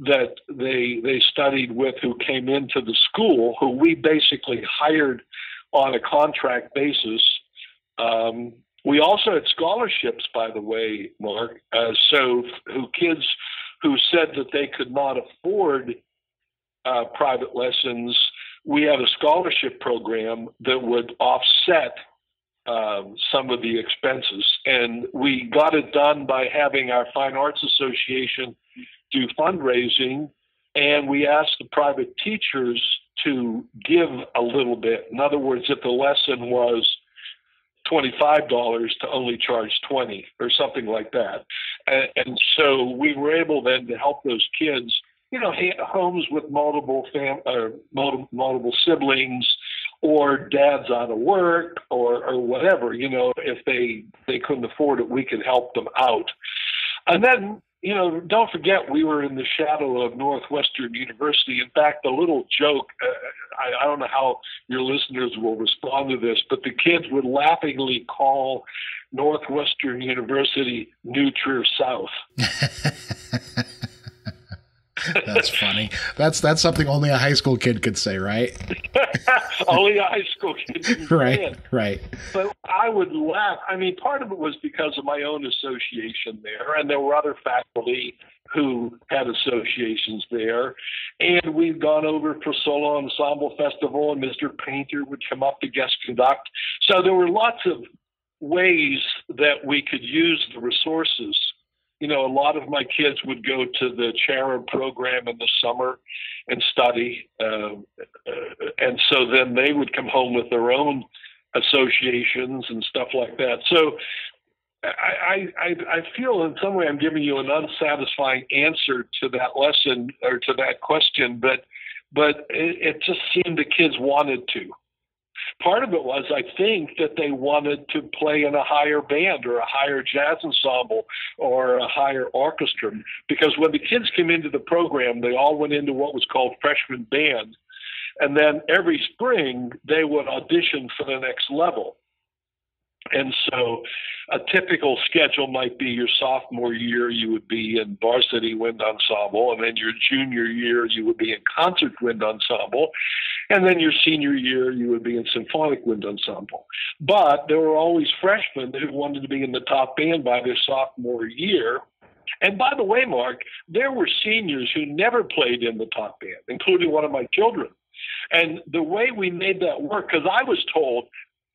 that they they studied with who came into the school who we basically hired on a contract basis. Um, we also had scholarships, by the way, Mark. Uh, so, who kids who said that they could not afford uh, private lessons, we had a scholarship program that would offset um, some of the expenses. And we got it done by having our Fine Arts Association do fundraising, and we asked the private teachers to give a little bit. In other words, if the lesson was $25 to only charge 20 or something like that. And, and so we were able then to help those kids, you know, homes with multiple fam or multiple, multiple siblings or dads out of work or, or whatever, you know, if they, they couldn't afford it, we could help them out. And then you know, don't forget we were in the shadow of Northwestern University. In fact, the little joke, uh, I, I don't know how your listeners will respond to this, but the kids would laughingly call Northwestern University New South. That's funny. That's that's something only a high school kid could say, right? only a high school kid. right, right. But I would laugh. I mean, part of it was because of my own association there, and there were other faculty who had associations there. And we've gone over for Solo Ensemble Festival, and Mr. Paynter would come up to guest conduct. So there were lots of ways that we could use the resources you know, a lot of my kids would go to the Cherub program in the summer and study. Uh, and so then they would come home with their own associations and stuff like that. So I, I, I feel in some way I'm giving you an unsatisfying answer to that lesson or to that question, but but it, it just seemed the kids wanted to. Part of it was, I think, that they wanted to play in a higher band or a higher jazz ensemble or a higher orchestra. Because when the kids came into the program, they all went into what was called freshman band. And then every spring, they would audition for the next level. And so a typical schedule might be your sophomore year, you would be in varsity wind ensemble, and then your junior year, you would be in concert wind ensemble, and then your senior year, you would be in symphonic wind ensemble. But there were always freshmen who wanted to be in the top band by their sophomore year. And by the way, Mark, there were seniors who never played in the top band, including one of my children. And the way we made that work, because I was told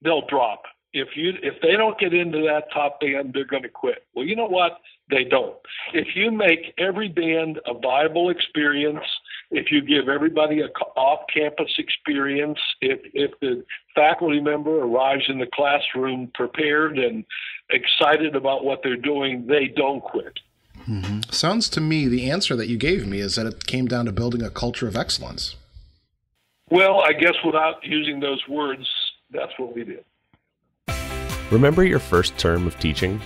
they'll drop if you if they don't get into that top band, they're going to quit. Well, you know what? They don't. If you make every band a viable experience, if you give everybody a off-campus experience, if if the faculty member arrives in the classroom prepared and excited about what they're doing, they don't quit. Mm-hmm. Sounds to me the answer that you gave me is that it came down to building a culture of excellence. Well, I guess without using those words, that's what we did. Remember your first term of teaching?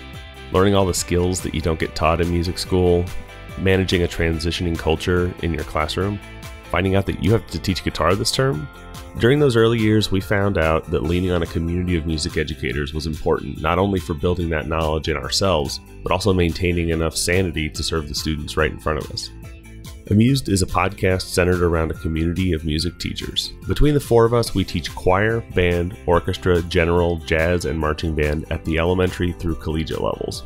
Learning all the skills that you don't get taught in music school, managing a transitioning culture in your classroom, finding out that you have to teach guitar this term? During those early years, we found out that leaning on a community of music educators was important, not only for building that knowledge in ourselves, but also maintaining enough sanity to serve the students right in front of us. Amused is a podcast centered around a community of music teachers. Between the four of us, we teach choir, band, orchestra, general, jazz, and marching band at the elementary through collegiate levels.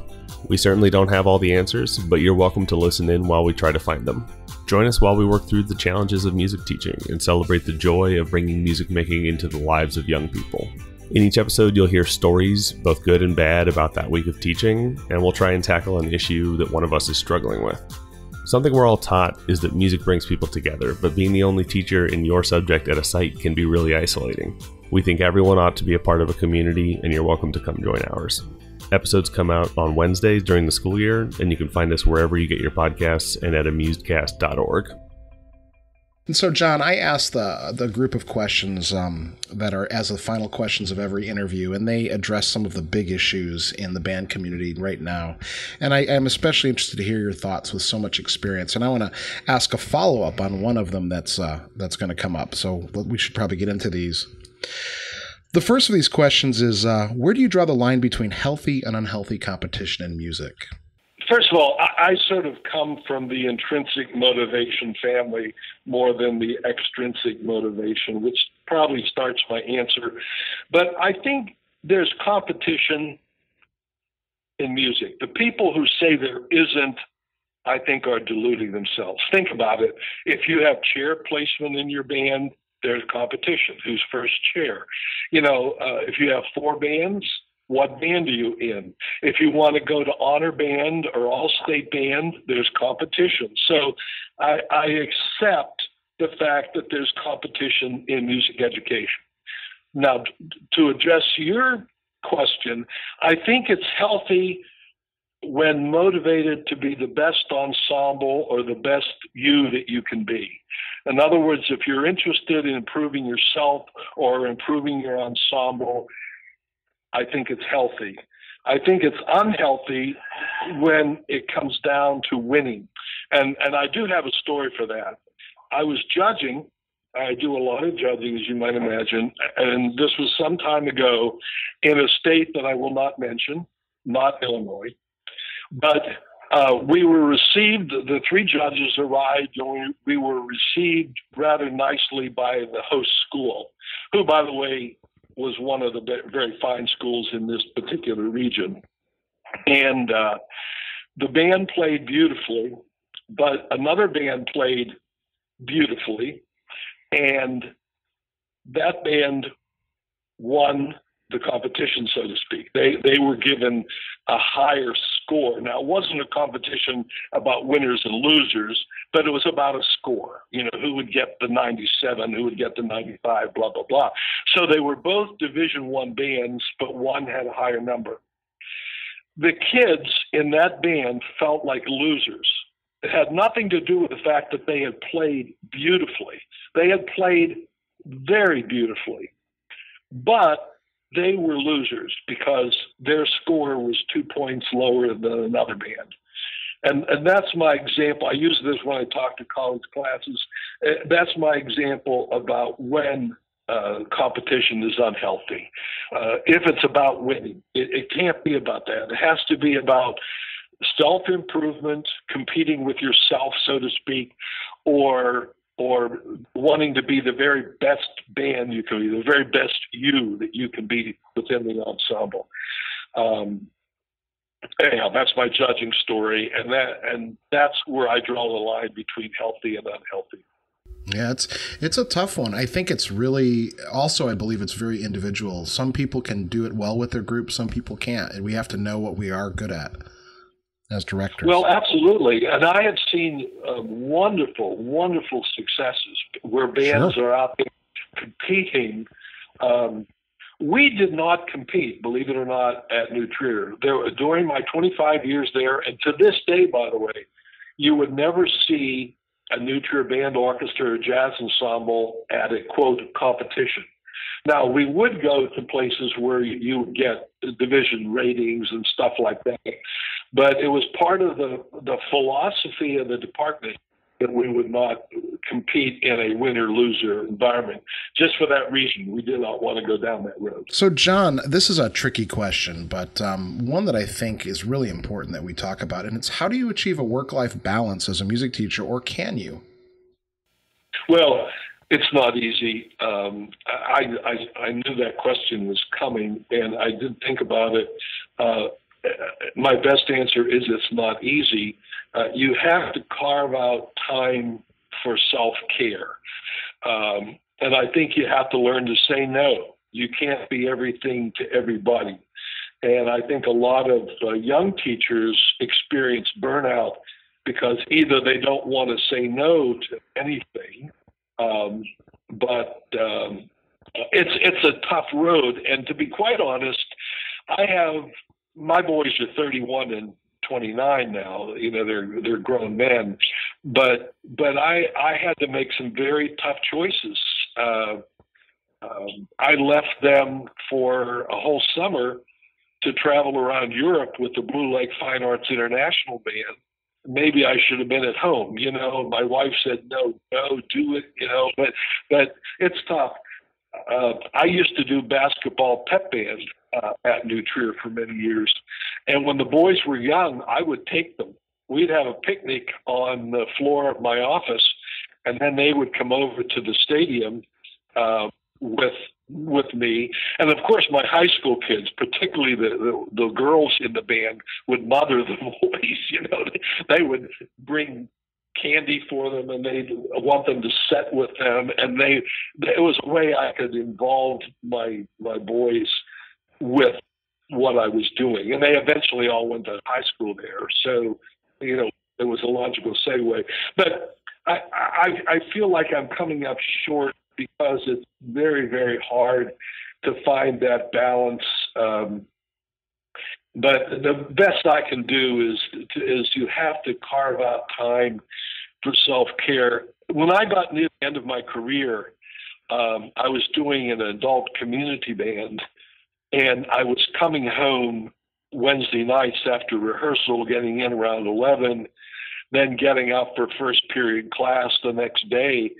We certainly don't have all the answers, but you're welcome to listen in while we try to find them. Join us while we work through the challenges of music teaching and celebrate the joy of bringing music making into the lives of young people. In each episode, you'll hear stories, both good and bad, about that week of teaching, and we'll try and tackle an issue that one of us is struggling with. Something we're all taught is that music brings people together, but being the only teacher in your subject at a site can be really isolating. We think everyone ought to be a part of a community, and you're welcome to come join ours. Episodes come out on Wednesdays during the school year, and you can find us wherever you get your podcasts and at amusedcast.org. And so, John, I asked the the group of questions um, that are as the final questions of every interview, and they address some of the big issues in the band community right now. And I am especially interested to hear your thoughts with so much experience. And I want to ask a follow up on one of them that's uh, that's going to come up. So we should probably get into these. The first of these questions is uh, Where do you draw the line between healthy and unhealthy competition in music? First of all, I, I sort of come from the intrinsic motivation family more than the extrinsic motivation, which probably starts my answer. But I think there's competition in music. The people who say there isn't, I think, are deluding themselves. Think about it. If you have chair placement in your band, there's competition. Who's first chair? You know, uh, if you have four bands, what band are you in? If you want to go to honor band or all state band, there's competition. So I, I accept the fact that there's competition in music education. Now, to address your question, I think it's healthy when motivated to be the best ensemble or the best you that you can be. In other words, if you're interested in improving yourself or improving your ensemble, I think it's healthy. I think it's unhealthy when it comes down to winning. And and I do have a story for that. I was judging. I do a lot of judging, as you might imagine, and this was some time ago in a state that I will not mention, not Illinois. But uh, we were received, the three judges arrived, and we, we were received rather nicely by the host school, who, by the way, was one of the very fine schools in this particular region. And uh, the band played beautifully, but another band played beautifully, and that band won the competition, so to speak. They they were given a higher score. Now it wasn't a competition about winners and losers, but it was about a score. You know, who would get the 97, who would get the 95, blah blah blah. So they were both Division One bands, but one had a higher number. The kids in that band felt like losers. It had nothing to do with the fact that they had played beautifully. They had played very beautifully. But they were losers because their score was two points lower than another band. And, and that's my example. I use this when I talk to college classes. Uh, that's my example about when uh, competition is unhealthy. Uh, if it's about winning, it, it can't be about that. It has to be about self improvement, competing with yourself, so to speak, or or wanting to be the very best band you can be, the very best you that you can be within the ensemble. Um, anyhow, that's my judging story, and that and that's where I draw the line between healthy and unhealthy. Yeah, it's it's a tough one. I think it's really also I believe it's very individual. Some people can do it well with their group, some people can't, and we have to know what we are good at as directors. Well, absolutely. And I have seen uh, wonderful, wonderful successes where bands sure. are out there competing. Um, we did not compete, believe it or not, at New Trier. There, during my 25 years there, and to this day, by the way, you would never see a New Trier band orchestra or jazz ensemble at a quote competition. Now we would go to places where you would get division ratings and stuff like that, but it was part of the the philosophy of the department that we would not compete in a winner loser environment. Just for that reason, we did not want to go down that road. So, John, this is a tricky question, but um, one that I think is really important that we talk about, and it's how do you achieve a work life balance as a music teacher, or can you? Well, it's not easy. Um, I, I, I knew that question was coming, and I did think about it. Uh, my best answer is it's not easy. Uh, you have to carve out time for self care. Um, and I think you have to learn to say no. You can't be everything to everybody. And I think a lot of uh, young teachers experience burnout because either they don't want to say no to anything um, but um, it's it's a tough road, and to be quite honest, I have my boys are 31 and 29 now. You know, they're they're grown men, but but I I had to make some very tough choices. Uh, um, I left them for a whole summer to travel around Europe with the Blue Lake Fine Arts International Band maybe I should have been at home. You know, my wife said, no, no, do it, you know, but, but it's tough. Uh, I used to do basketball pep band uh, at New Trier for many years. And when the boys were young, I would take them. We'd have a picnic on the floor of my office, and then they would come over to the stadium uh, with with me. And of course, my high school kids, particularly the, the, the girls in the band, would mother the boys. You know, they, would bring candy for them and they want them to set with them and they it was a way I could involve my my boys with what I was doing and they eventually all went to high school there so you know it was a logical segue but I I, I feel like I'm coming up short because it's very, very hard to find that balance. Um, but the best I can do is is you have to carve out time for self care. When I got near the end of my career, um, I was doing an adult community band, and I was coming home Wednesday nights after rehearsal, getting in around eleven, then getting up for first period class the next day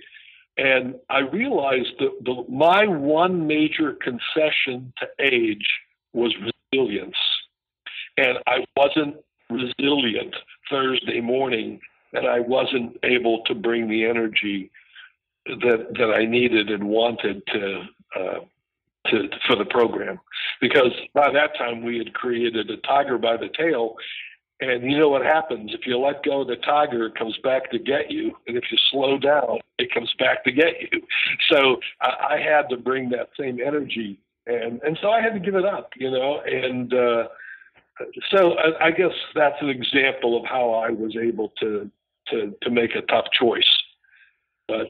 and I realized that the, my one major concession to age was resilience. And I wasn't resilient Thursday morning, and I wasn't able to bring the energy that that I needed and wanted to uh, to for the program. Because by that time we had created a tiger by the tail, and you know what happens if you let go of the tiger, it comes back to get you, and if you slow down, it comes back to get you. So I, I had to bring that same energy, and and so I had to give it up, you know. And uh, so I, I guess that's an example of how I was able to to to make a tough choice, but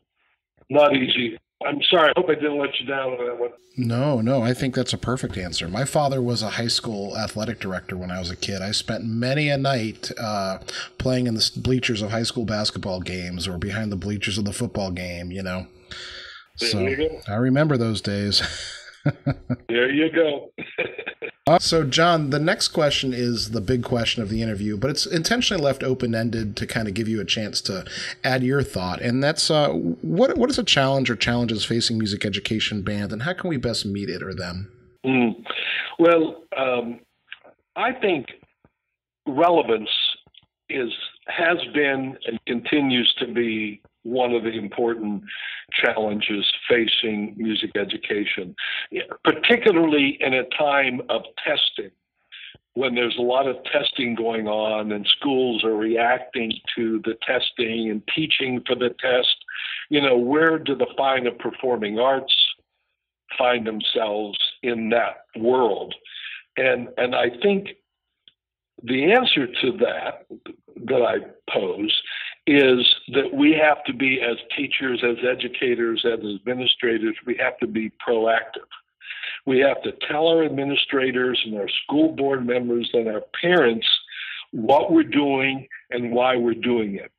not easy. I'm sorry. I hope I didn't let you down on that one. No, no. I think that's a perfect answer. My father was a high school athletic director when I was a kid. I spent many a night uh, playing in the bleachers of high school basketball games or behind the bleachers of the football game. You know. So I remember those days. there you go. uh, so, John, the next question is the big question of the interview, but it's intentionally left open ended to kind of give you a chance to add your thought. And that's uh, what what is a challenge or challenges facing music education band, and how can we best meet it or them? Mm. Well, um, I think relevance is has been and continues to be one of the important challenges facing music education, particularly in a time of testing. When there's a lot of testing going on and schools are reacting to the testing and teaching for the test, you know, where do the fine of performing arts find themselves in that world? And and I think the answer to that that I pose is that we have to be, as teachers, as educators, as administrators, we have to be proactive. We have to tell our administrators and our school board members and our parents what we're doing and why we're doing it.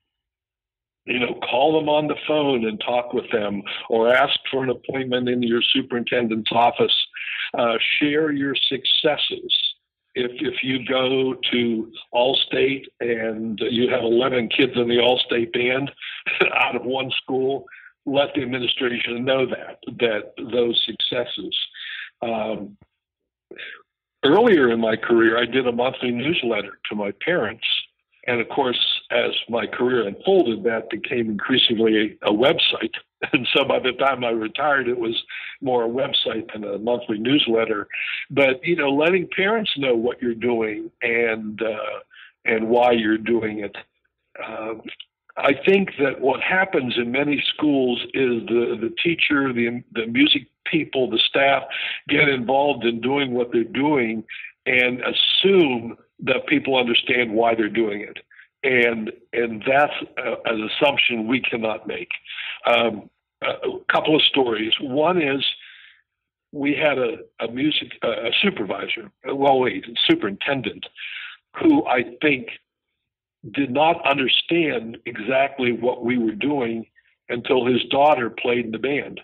You know, call them on the phone and talk with them, or ask for an appointment in your superintendent's office. Uh, share your successes if if you go to Allstate and you have 11 kids in the Allstate band out of one school, let the administration know that that those successes. Um, earlier in my career, I did a monthly newsletter to my parents and of course, as my career unfolded, that became increasingly a website. And so by the time I retired, it was more a website than a monthly newsletter. But you know, letting parents know what you're doing and uh, and why you're doing it. Uh, I think that what happens in many schools is the the teacher, the the music people, the staff get involved in doing what they're doing and assume that people understand why they're doing it. And and that's a, an assumption we cannot make. Um, a couple of stories. One is we had a, a music a supervisor, well, wait, superintendent, who I think did not understand exactly what we were doing until his daughter played in the band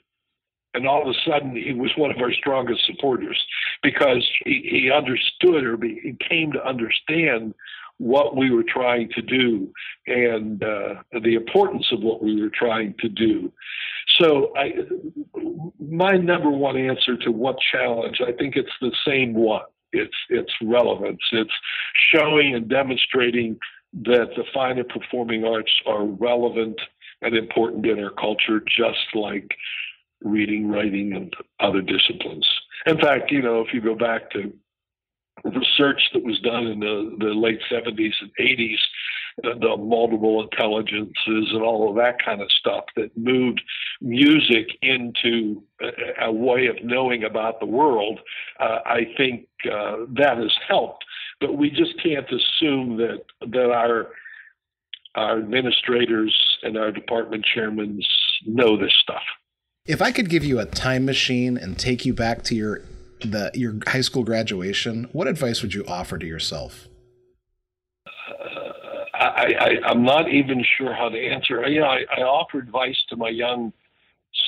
and all of a sudden he was one of our strongest supporters because he, he understood or be, he came to understand what we were trying to do and uh, the importance of what we were trying to do. So, I, my number one answer to what challenge, I think it's the same one. It's it's relevance. It's showing and demonstrating that the fine and performing arts are relevant and important in our culture, just like reading, writing, and other disciplines. In fact, you know, if you go back to research that was done in the, the late 70s and 80s, the, the multiple intelligences and all of that kind of stuff that moved music into a, a way of knowing about the world, uh, I think uh, that has helped. But we just can't assume that that our our administrators and our department chairmen know this stuff. If I could give you a time machine and take you back to your the your high school graduation, what advice would you offer to yourself? Uh, I, I, am not even sure how to answer. You know, I, I offer advice to my young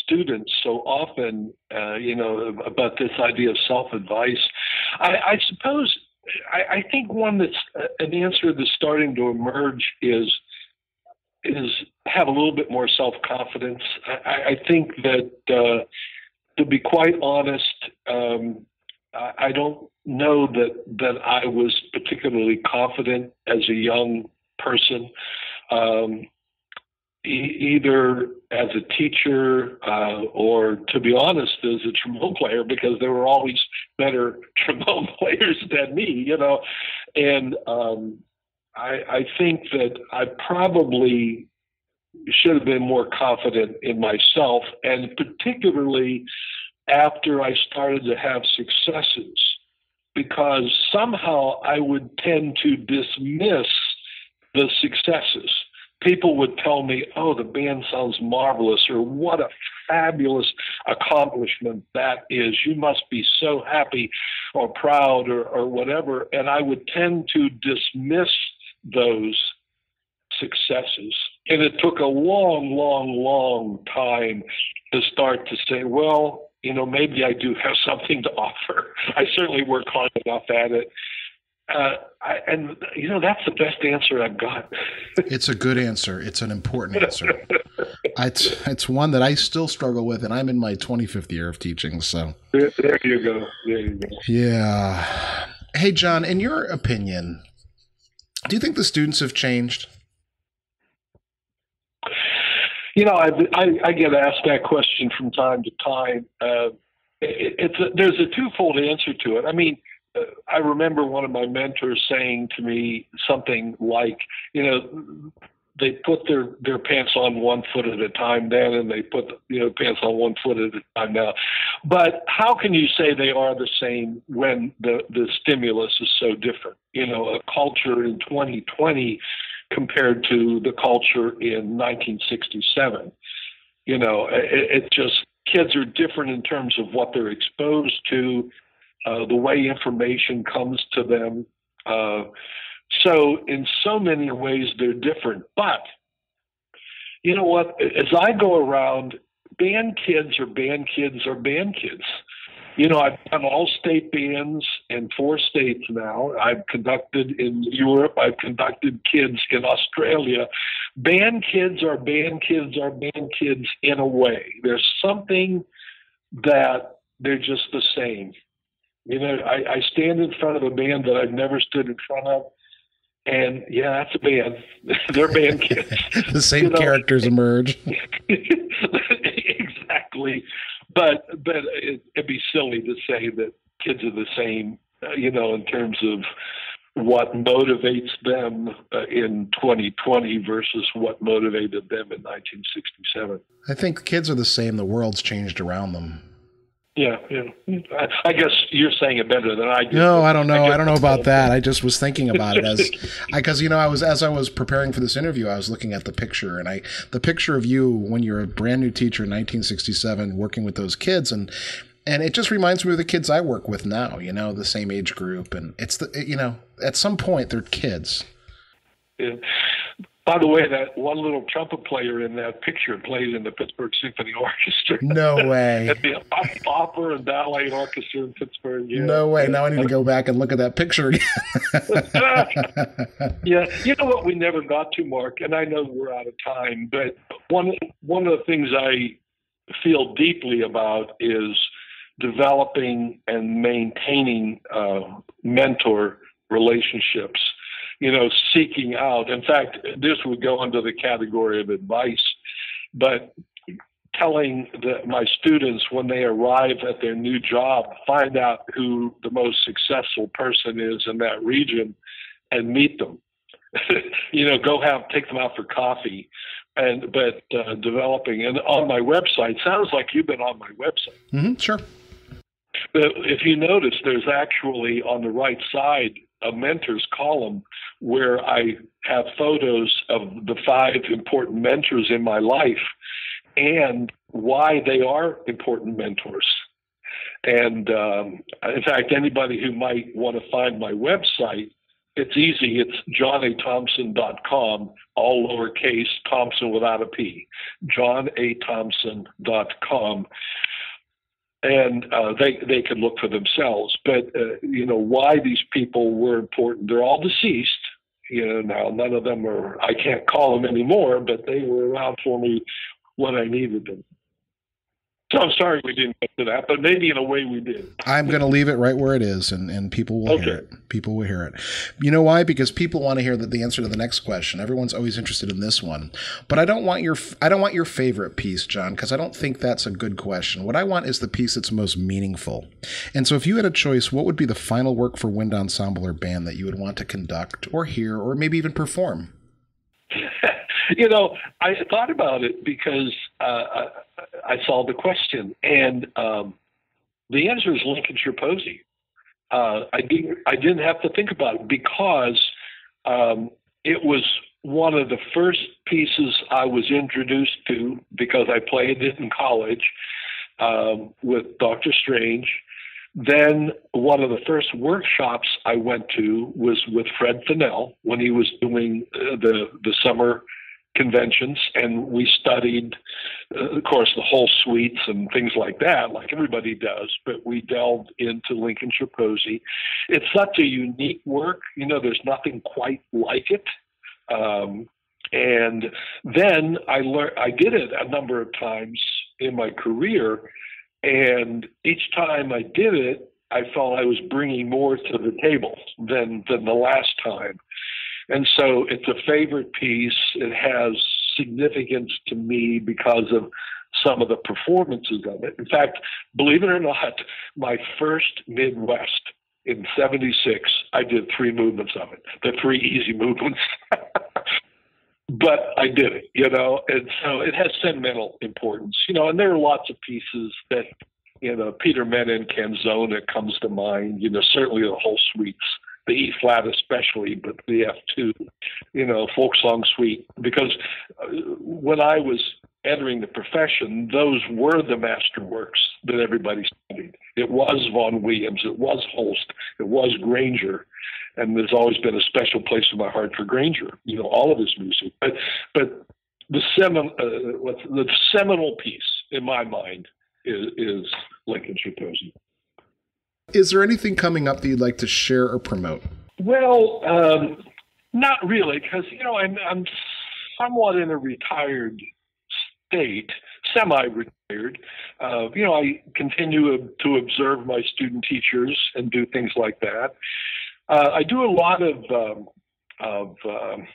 students so often, uh, you know, about this idea of self-advice. I, I suppose I, I think one that's uh, an answer that's starting to emerge is is have a little bit more self confidence. I, I, think that, uh, to be quite honest, um, I, I, don't know that that I was particularly confident as a young person. Um, e- either as a teacher uh, or, to be honest, as a trombone player, because there were always better trombone players than me, you know. And um, I, I think that I probably should have been more confident in myself, and particularly after I started to have successes, because somehow I would tend to dismiss the successes. People would tell me, oh, the band sounds marvelous, or what a fabulous accomplishment that is. You must be so happy or proud or, or whatever. And I would tend to dismiss those successes. And it took a long, long, long time to start to say, well, you know, maybe I do have something to offer. I certainly work hard enough at it. Uh, I, and you know that's the best answer I've got. it's a good answer. It's an important answer. it's it's one that I still struggle with, and I'm in my 25th year of teaching. So there, there you go. There you go. Yeah. Hey, John, in your opinion, do you think the students have changed? You know, I, I, I get asked that question from time to time. Uh, it, it's a, there's a twofold answer to it. I mean, uh, I remember one of my mentors saying to me something like, you know, they put their their pants on one foot at a time then, and they put you know pants on one foot at a time now. But how can you say they are the same when the the stimulus is so different? You know, a culture in 2020 compared to the culture in 1967. You know, it, it just kids are different in terms of what they're exposed to, uh, the way information comes to them. Uh, so, in so many ways, they're different. But you know what? As I go around, band kids are band kids are band kids you know, I've done all state bands in four states now. I've conducted in Europe. I've conducted kids in Australia. Band kids are band kids are band kids in a way. There's something that they're just the same. You know, I, I stand in front of a band that I've never stood in front of, and yeah, that's a band. They're band kids. the same you know? characters emerge. exactly but but it, would be silly to say that kids are the same, uh, you know, in terms of what motivates them uh, in 2020 versus what motivated them in 1967. I think kids are the same. The world's changed around them. Yeah, yeah. I, guess you're saying it better than I do. No, I don't know. I, I don't know about that. I just was thinking about it as, I because you know, I was as I was preparing for this interview, I was looking at the picture, and I the picture of you when you're a brand new teacher in 1967, working with those kids, and and it just reminds me of the kids I work with now. You know, the same age group, and it's the you know, at some point they're kids. Yeah. By the way, that one little trumpet player in that picture played in the Pittsburgh Symphony Orchestra. No way. at the opera and ballet orchestra in Pittsburgh. Yeah. No way. Now I need to go back and look at that picture again. yeah. You know what we never got to, Mark, and I know we're out of time, but one one of the things I feel deeply about is developing and maintaining uh, mentor relationships you know, seeking out. In fact, this would go under the category of advice, but telling the, my students when they arrive at their new job, find out who the most successful person is in that region and meet them. you know, go have take them out for coffee, and but uh, developing and on my website sounds like you've been on my website. Mm-hmm, sure. But if you notice, there's actually on the right side a mentors column where I have photos of the five important mentors in my life and why they are important mentors. And um, in fact, anybody who might want to find my website, it's easy. It's johnathomson.com, all lowercase, Thomson without a P, johnathomson.com and uh, they they could look for themselves. But uh, you know why these people were important. They're all deceased. You know now none of them are. I can't call them anymore, but they were around for me when I needed them. So I'm sorry we didn't get to that, but maybe in a way we did. I'm going to leave it right where it is, and, and people will okay. hear it. People will hear it. You know why? Because people want to hear the, the answer to the next question. Everyone's always interested in this one, but I don't want your I don't want your favorite piece, John, because I don't think that's a good question. What I want is the piece that's most meaningful. And so, if you had a choice, what would be the final work for wind ensemble or band that you would want to conduct, or hear, or maybe even perform? you know, I thought about it because uh, I saw the question, and um, the answer is Lincolnshire Posy. Uh, I didn't I didn't have to think about it because um, it was one of the first pieces I was introduced to because I played it in college um, with Doctor Strange. Then one of the first workshops I went to was with Fred Fennell when he was doing uh, the the summer conventions, and we studied, uh, of course, the Holst suites and things like that, like everybody does. But we delved into Lincolnshire Posy. It's such a unique work. You know, there's nothing quite like it. Um, and then I learned. I did it a number of times in my career, and each time I did it, I felt I was bringing more to the table than than the last time. And so it's a favorite piece. It has significance to me because of some of the performances of it. In fact, believe it or not, my first Midwest in 76, I did three movements of it, the three easy movements. but I did it, you know, and so it has sentimental importance, you know, and there are lots of pieces that, you know, Peter Mennin Canzona comes to mind, you know, certainly the Holst suites the E flat especially, but the F2, you know, folk song suite. Because uh, when I was entering the profession, those were the masterworks that everybody studied. It was Vaughan Williams, it was Holst, it was Grainger, and there's always been a special place in my heart for Grainger. You know, all of his music, but but the seminal uh, the seminal piece in my mind is, is Lincolnshire Posy. Is there anything coming up that you'd like to share or promote? Well, um, not really, because you know I'm I'm somewhat in a retired state, semi-retired. Uh, you know, I continue to observe my student teachers and do things like that. Uh, I do a lot of um, of um,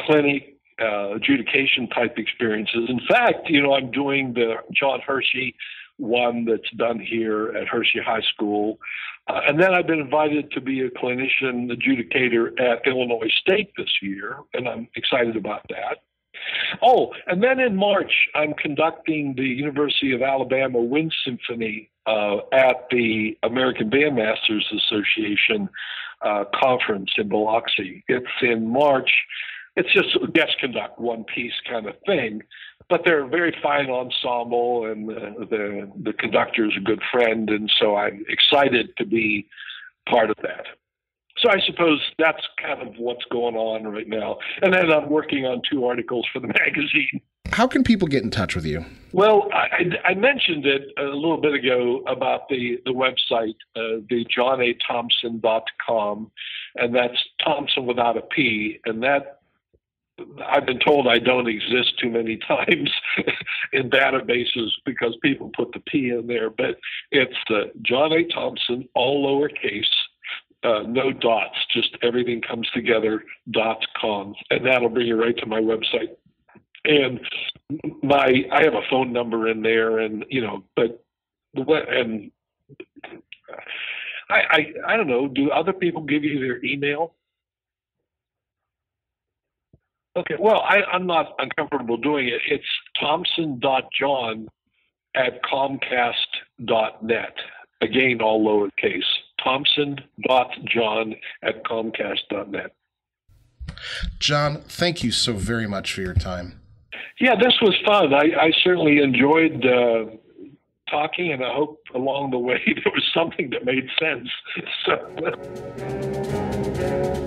clinic uh, adjudication type experiences. In fact, you know, I'm doing the John Hershey one that's done here at Hershey High School. Uh, and then I've been invited to be a clinician adjudicator at Illinois State this year, and I'm excited about that. Oh, and then in March, I'm conducting the University of Alabama Wind Symphony uh, at the American Bandmasters Association uh, conference in Biloxi. It's in March. It's just a guest conduct, one piece kind of thing but they're a very fine ensemble, and the, the the conductor is a good friend, and so I'm excited to be part of that. So I suppose that's kind of what's going on right now. And then I'm working on two articles for the magazine. How can people get in touch with you? Well, I, I mentioned it a little bit ago about the, the website, uh, the johnaThomson.com, and that's Thomson without a P, and that I've been told I don't exist too many times in databases because people put the P in there, but it's uh, John A. Thomson, all lowercase, uh, no dots, just everything comes together, dot com. And that'll bring you right to my website. And my, I have a phone number in there, and, you know, but, what, and I, I, I don't know, do other people give you their email? Okay, well, I, am not uncomfortable doing it. It's thomson.john at comcast.net. Again, all lowercase. Thomson.john at comcast.net. John, thank you so very much for your time. Yeah, this was fun. I, I certainly enjoyed uh, talking, and I hope along the way there was something that made sense. So.